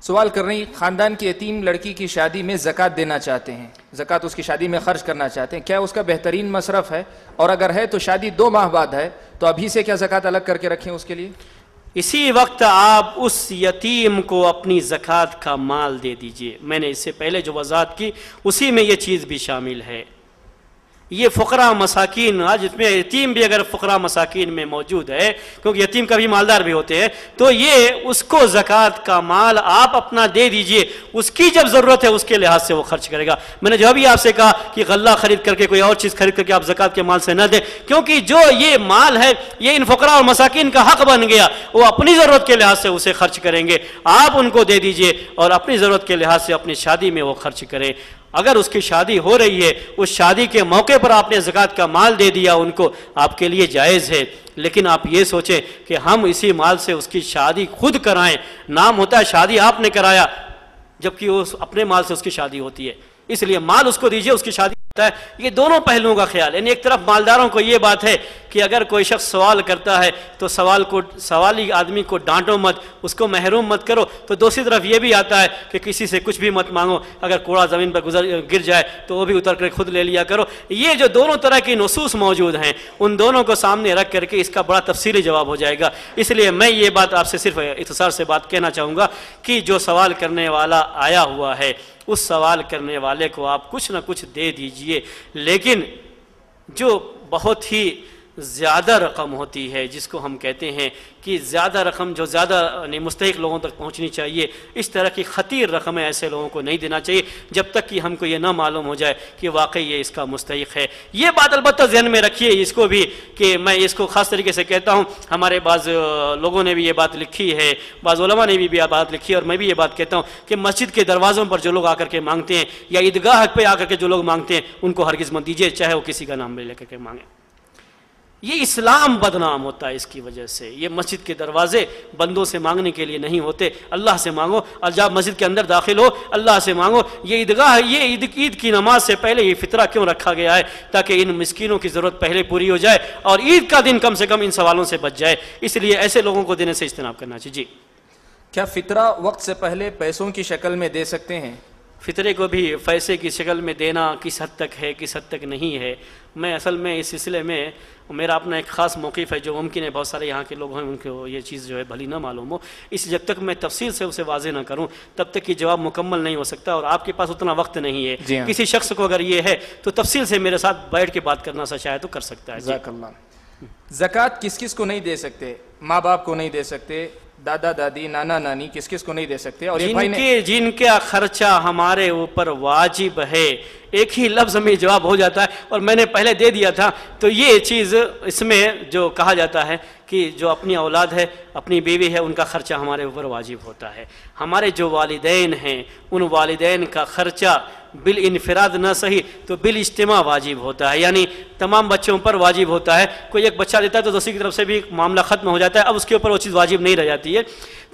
सवाल कर रही, ख़ानदान की यतीम लड़की की शादी में ज़क़़त देना चाहते हैं। ज़क़़त उसकी शादी में खर्च करना चाहते हैं। क्या उसका बेहतरीन मसरफ़ है? और अगर है तो शादी दो माह बाद है तो अभी से क्या ज़क़़त अलग करके रखें उसके लिए? इसी वक्त आप उस यतीम को अपनी ज़क़़त का माल दे दीजिए। मैंने इससे पहले जो वजात की, उसी में ये चीज़ भी शामिल है। ये फ़करा मसाकिन, आज इसमें यतीम भी अगर फ़करा मसाकिन में मौजूद है, क्योंकि यतीम का भी मालदार भी होते हैं तो ये उसको ज़क़़त का माल आप अपना दे दीजिए। उसकी जब ज़रूरत है, उसके लिहाज से वो खर्च करेगा। मैंने जो भी आपसे कहा कि गल्ला खरीद करके, कोई और चीज़ खरीद करके आप ज़क़़त के माल से न दें, क्योंकि जो ये माल है, ये इन फ़करा और मसाकिन का हक बन गया, वो अपनी ज़रूरत के लिहाज से उसे खर्च करेंगे। आप उनको दे दीजिए और अपनी ज़रूरत के लिहाज से अपनी शादी में वो खर्च करें। अगर उसकी शादी हो रही है, उस शादी के मौके पर आपने ज़क़़त का माल दे दिया, उनको आपके लिए जायज़ है। लेकिन आप ये सोचें कि हम इसी माल से उसकी शादी खुद कराएँ। नाम होता है, शादी आपने कराया, जबकि वो अपने माल से उसकी शादी होती है। इसलिए माल उसको दीजिए, उसकी शादी है। ये दोनों पहलुओं का ख्याल यानी एक तरफ़ मालदारों को ये बात है कि अगर कोई शख्स सवाल करता है तो सवाल को, सवाली आदमी को डांटो मत, उसको महरूम मत करो। तो दूसरी तरफ़ ये भी आता है कि किसी से कुछ भी मत मांगो। अगर कूड़ा ज़मीन पर गुजर, गिर जाए तो वो भी उतर कर खुद ले लिया करो। ये जो दोनों तरह की नसूस मौजूद हैं, उन दोनों को सामने रख करके इसका बड़ा तफसीली जवाब हो जाएगा। इसलिए मैं ये बात आपसे सिर्फ़ इतसार से बात कहना चाहूँगा कि जो सवाल करने वाला आया हुआ है उस सवाल करने वाले को आप कुछ ना कुछ दे दीजिए। लेकिन जो बहुत ही ज़्यादा रकम होती है, जिसको हम कहते हैं कि ज़्यादा रकम जो ज़्यादा मुस्तक लोगों तक पहुँचनी चाहिए। इस तरह की ख़तीर रकमें ऐसे लोगों को नहीं देना चाहिए जब तक कि हमको ये ना मालूम हो जाए कि वाकई ये इसका मुस्तक है। ये बात अलबत्त जहन में रखिए इसको भी कि मैं इसको ख़ास तरीके से कहता हूँ। हमारे बाज़ लोगों ने भी ये बात लिखी है बाज़ ने भी, भी बात लिखी है और मैं भी ये बात कहता हूँ कि मस्जिद के दरवाज़ों पर जो लोग आकर के मांगते हैं या ईदगाह पर आकर के जो लोग मांगते हैं उनको हरगिज़ मत दीजिए चाहे वो किसी का नाम ले लेकर के मांगे। ये इस्लाम बदनाम होता है इसकी वजह से। ये मस्जिद के दरवाजे बंदों से मांगने के लिए नहीं होते। अल्लाह से मांगो और जब मस्जिद के अंदर दाखिल हो अल्लाह से मांगो ये ईदगाह ये ईद ईद की नमाज़ से पहले ये फितरा क्यों रखा गया है? ताकि इन मस्किनों की ज़रूरत पहले पूरी हो जाए और ईद का दिन कम से कम इन सवालों से बच जाए। इसलिए ऐसे लोगों को देने से इज्तनाब करना चाहिए। जी। क्या फितरा वक्त से पहले पैसों की शक्ल में दे सकते हैं? फितरे को भी पैसे की शक्ल में देना किस हद तक है किस हद तक नहीं है। मैं असल में इस सिलसिले में मेरा अपना एक ख़ास मौक़ है जो मुमकिन है बहुत सारे यहाँ के लोग हैं उनको ये चीज़ जो है भली ना मालूम हो। इस जब तक मैं तफसील से उसे वाजे ना करूँ तब तक ये जवाब मुकम्मल नहीं हो सकता और आपके पास उतना वक्त नहीं है। हाँ। किसी शख्स को अगर ये है तो तफसील से मेरे साथ बैठ के बात करना सा चाहे तो कर सकता है। जक़ात किस किस को नहीं दे सकते? माँ बाप को नहीं दे सकते दादा दादी नाना नानी किस किस को नहीं दे सकते? और जिनके जिनका खर्चा हमारे ऊपर वाजिब है एक ही लफ्ज़ में जवाब हो जाता है और मैंने पहले दे दिया था। तो ये चीज़ इसमें जो कहा जाता है कि जो अपनी औलाद है, अपनी बीवी है, उनका ख़र्चा हमारे ऊपर वाजिब होता है। हमारे जो वालदेन हैं, उन वालदेन का ख़र्चा बिल इनफराद न सही तो बिल इज्तम वाजिब होता है। यानी तमाम बच्चों पर वाजिब होता है। कोई एक बच्चा देता है तो दूसरी की तरफ़ से भी मामला ख़त्म हो जाता है। अब उसके ऊपर वो चीज़ वाजिब नहीं रह जाती है।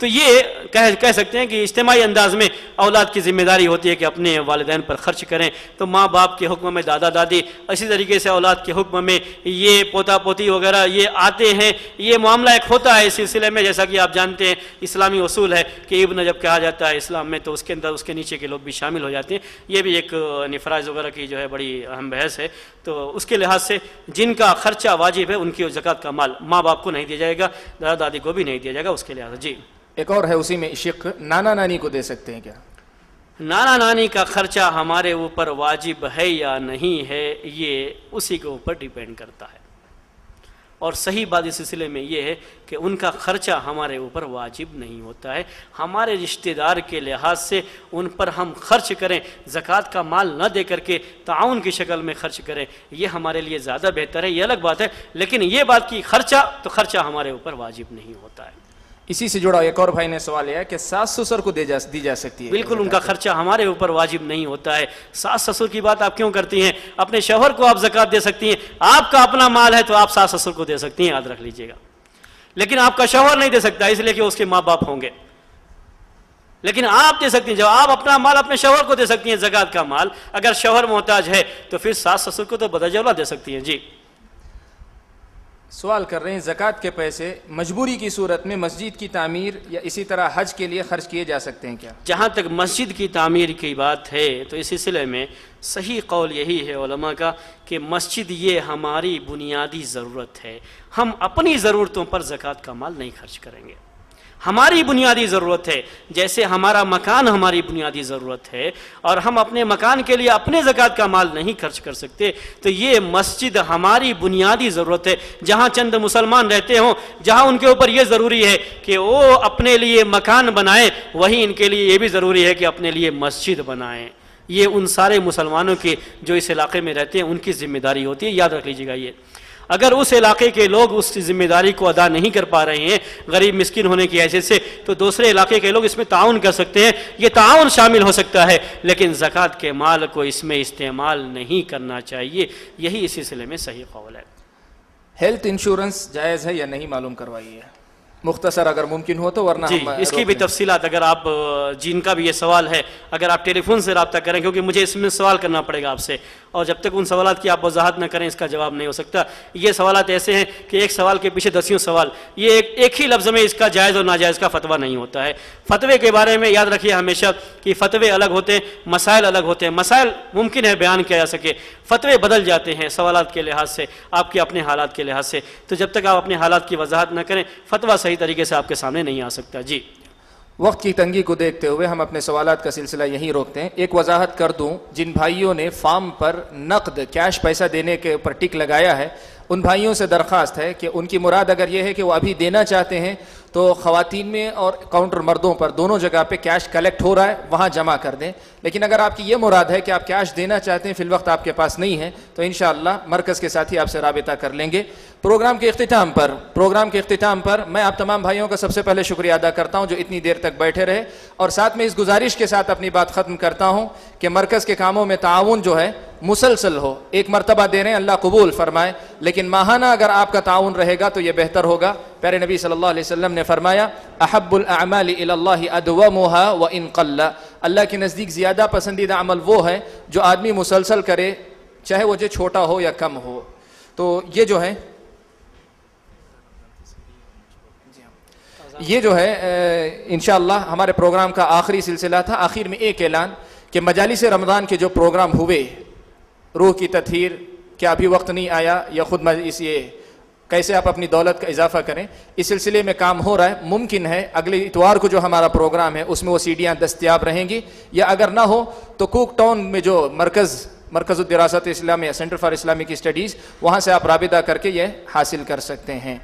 तो ये कह कह सकते हैं कि इज्तमाही अंदाज में औलाद की ज़िम्मेदारी होती है कि अपने वालदेन पर खर्च करें। तो माँ बाप के हुक्म में दादा दादी इसी तरीके से औलाद के हुक्म में ये पोता पोती वगैरह ये आते हैं। ये मामला एक होता है इस सिलसिले में, जैसा कि आप जानते हैं, इस्लामी असूल है कि इब्न जब कहा जाता है इस्लाम में तो उसके अंदर, उसके नीचे के लोग भी शामिल हो जाते हैं। ये भी एक नफराज वगैरह की जो है बड़ी अहम बहस है। तो उसके लिहाज से जिनका खर्चा वाजिब है, उनकी जक़ात का माल माँ बाप को नहीं दिया जाएगा दादा दादी को भी नहीं दिया जाएगा उसके लिहाज जी। एक और है, उसी में इशिक। नाना नानी को दे सकते हैं क्या? नाना नानी का खर्चा हमारे ऊपर वाजिब है या नहीं है, ये उसी के ऊपर डिपेंड करता है। और सही बात इस सिलसिले में ये है कि उनका खर्चा हमारे ऊपर वाजिब नहीं होता है। हमारे रिश्तेदार के लिहाज से उन पर हम खर्च करें, ज़क़़त का माल न दे करके ताउन की शक्ल में खर्च करें, ये हमारे लिए ज़्यादा बेहतर है, ये अलग बात है। लेकिन ये बात की खर्चा तो खर्चा हमारे ऊपर वाजिब नहीं होता है। इसी से जुड़ा एक और भाई ने सवाल किया कि सास ससुर को दे जा दी जा सकती है। बिल्कुल, उनका खर्चा हमारे ऊपर वाजिब नहीं होता है। सास ससुर की बात आप क्यों करती हैं? अपने शोहर को आप जक़ात दे सकती हैं। आपका अपना माल है तो आप सास ससुर को दे सकती हैं, याद रख लीजिएगा। लेकिन आपका शोहर नहीं दे सकता, इसलिए कि उसके माँ बाप होंगे। लेकिन आप दे सकती हैं, जब आप अपना माल अपने शोहर को दे सकती हैं, जक़ात का माल, अगर शोहर मोहताज है तो फिर सास ससुर को तो बदजौला दे सकती हैं, जी। सवाल कर रहे हैं, ज़क़़त के पैसे मजबूरी की सूरत में मस्जिद की तमीर या इसी तरह हज के लिए खर्च किए जा सकते हैं क्या? जहाँ तक मस्जिद की तमीर की बात है तो इस सिलसिले में सही कौल यही है का कि मस्जिद ये हमारी बुनियादी ज़रूरत है। हम अपनी ज़रूरतों पर ज़क़़त का माल नहीं खर्च करेंगे। हमारी बुनियादी ज़रूरत है। जैसे हमारा मकान हमारी बुनियादी ज़रूरत है और हम अपने मकान के लिए अपने ज़क़़त का माल नहीं खर्च कर सकते तो ये मस्जिद हमारी बुनियादी ज़रूरत है। जहाँ चंद मुसलमान रहते हों, जहाँ उनके ऊपर ये ज़रूरी है कि वो अपने लिए मकान बनाएँ, वहीं इनके लिए ये भी ज़रूरी है कि अपने लिए मस्जिद बनाएँ। ये उन सारे मुसलमानों के जो इस इलाके में रहते हैं, उनकी ज़िम्मेदारी होती है। याद रख लीजिएगा ये। अगर उस इलाके के लोग उस ज़िम्मेदारी को अदा नहीं कर पा रहे हैं, गरीब मिस्किन होने की हैसियत से तो दूसरे इलाके के लोग इसमें ताउन कर सकते हैं। ये ताउन शामिल हो सकता है, लेकिन ज़क़़त के माल को इसमें इस्तेमाल नहीं करना चाहिए। यही इस सिलसिले में सही कौल है। हेल्थ इंश्योरेंस जायज़ है या नहीं मालूम करवाइए। मुख्तसर अगर मुमकिन हो तो वरना जी इसकी भी लें। तफसीलात अगर आप जिनका भी ये सवाल है अगर आप टेलीफोन से रब्ता करें क्योंकि मुझे इसमें सवाल करना पड़ेगा आपसे और जब तक उन सवाल की आप वजाहत न करें इसका जवाब नहीं हो सकता। ये सवाल ऐसे हैं कि एक सवाल के पीछे दसियों सवाल ये एक, एक ही लफ्ज़ में इसका जायज़ और नाजायज़ का फतवा नहीं होता है। फतवे के बारे में याद रखिए हमेशा कि फतवे अलग होते हैं मसाइल अलग होते हैं। मसाइल मुमकिन है बयान किया जा सके। फतवे बदल जाते हैं सवालात के लिहाज से आपके अपने हालात के लिहाज से। तो जब तक आप अपने हालात की वजाहत न करें फतवा सही तरीके से आपके सामने नहीं आ सकता। जी। वक्त की तंगी को देखते हुए हम अपने सवाल का सिलसिला यहीं रोकते हैं। एक वजाहत कर दूँ, जिन भाइयों ने फार्म पर नकद, कैश पैसा देने के ऊपर टिक लगाया है, उन भाइयों से दरख्वास्त है कि उनकी मुराद अगर यह है कि वो अभी देना चाहते हैं तो ख़वातीन में और काउंटर मर्दों पर दोनों जगह पे कैश कलेक्ट हो रहा है, वहाँ जमा कर दें। लेकिन अगर आपकी ये मुराद है कि आप कैश देना चाहते हैं, फिल वक्त आपके पास नहीं है तो इन मरकज़ के साथ ही आपसे रबता कर लेंगे। प्रोग्राम के अख्ताम पर, प्रोग्राम के अख्ताम पर मैं आप तमाम भाइयों का सबसे पहले शुक्रिया अदा करता हूँ जो इतनी देर तक बैठे रहे। और साथ में इस गुजारिश के साथ अपनी बात ख़त्म करता हूँ कि मरकज़ के कामों में ताउन जो है, मुसलसल हो, एक मरतबा दे रहे हैं, अल्लाह कबूल फरमाए। लेकिन माहाना अगर आपका ताउन रहेगा तो ये बेहतर होगा। प्यारे नबी सल्लल्लाहु अलैहि वसल्लम ने फरमाया, अहब्बुल अमाल अदवमुहा व इन qalla अल्लाह के नज़दीक ज़्यादा पसंदीदा अमल वो है जो आदमी मुसलसल करे, चाहे वो जो छोटा हो या कम हो। तो ये जो है, ये जो है इन हमारे प्रोग्राम का आखिरी सिलसिला था। आखिर में एक ऐलान कि मजालिस रमज़ान के जो प्रोग्राम हुए, रूह की तथहीर क्या अभी वक्त नहीं आया या खुद इस ये कैसे आप अपनी दौलत का इजाफा करें? इस सिलसिले में काम हो रहा है, मुमकिन है, अगले इतवार को जो हमारा प्रोग्राम है, उसमें वो सीढ़ियाँ दस्तियाब रहेंगी। या अगर ना हो तो कुक टाउन में जो मरकज़ मरकज़ दरासत इस्लामी सेंटर फॉर इस्लामिक स्टडीज़, वहाँ से आप रबिता करके ये हासिल कर सकते हैं।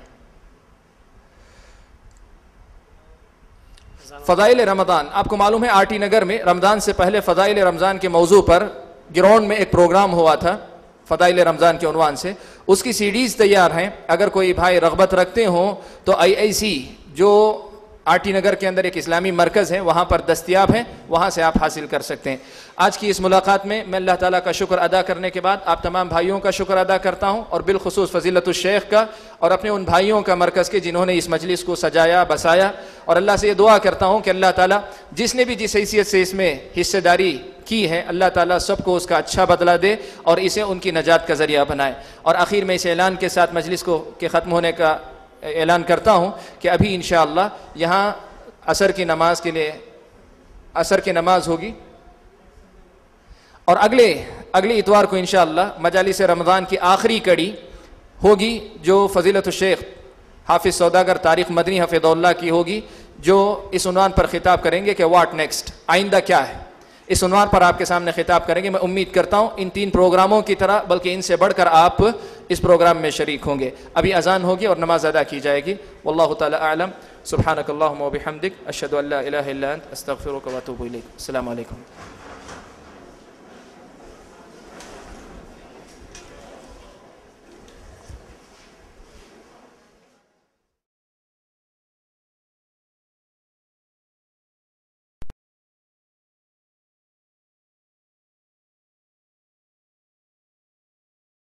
फ़दाइल रमदान आपको मालूम है आर टी नगर में रमज़ान से पहले फ़दाइल रमज़ान के मौजू पर ग्राउंड में एक प्रोग्राम हुआ था। फ़दाइल रमज़ान के अनवान से। उसकी सीडीज़ तैयार हैं। अगर कोई भाई रगबत रखते हों तो आई आई सी जो आर टी नगर के अंदर एक इस्लामी मरकज़ है, वहाँ पर दस्तियाब हैं। वहाँ से आप हासिल कर सकते हैं। आज की इस मुलाकात में मैं अल्लाह ताला का शुक्र अदा करने के बाद आप तमाम भाइयों का शुक्र अदा करता हूँ और बिलखसूस फजीलतुल्शेख का और अपने उन भाइयों का मरकज़ के जिन्होंने इस मजलिस को सजाया, बसाया। और अल्लाह से ये दुआ करता हूँ कि अल्लाह ताला जिसने भी जिस हैसियत से इसमें हिस्सेदारी की है, अल्लाह ताला सबको उसका अच्छा बदला दे और इसे उनकी नजात का ज़रिया बनाए। और आखिर में इस ऐलान के साथ मजलिस को के ख़त्म होने का ऐलान करता हूँ कि अभी इन यहाँ असर की नमाज़ के लिए, असर की नमाज़ होगी। और अगले अगले इतवार को इन मजालिस रमज़ान की आखिरी कड़ी होगी, जो फ़जीलत शेख हाफिज़ सौदागर तारीख़ मदनी हफिदुल्ला की होगी, जो इस उनवान पर ख़िताब करेंगे कि वाट नेक्स्ट आइंदा क्या है? इस उनवान पर आपके सामने खिताब करेंगे। मैं उम्मीद करता हूँ इन तीन प्रोग्रामों की तरह, बल्कि इनसे बढ़कर आप इस प्रोग्राम में शरीक होंगे। अभी अजान होगी और नमाज़ अदा की जाएगी। वल्लाह तालम सुबहानकल्लाबिहमदिक अशद अस्तफ़िर वतूब अलैकुम।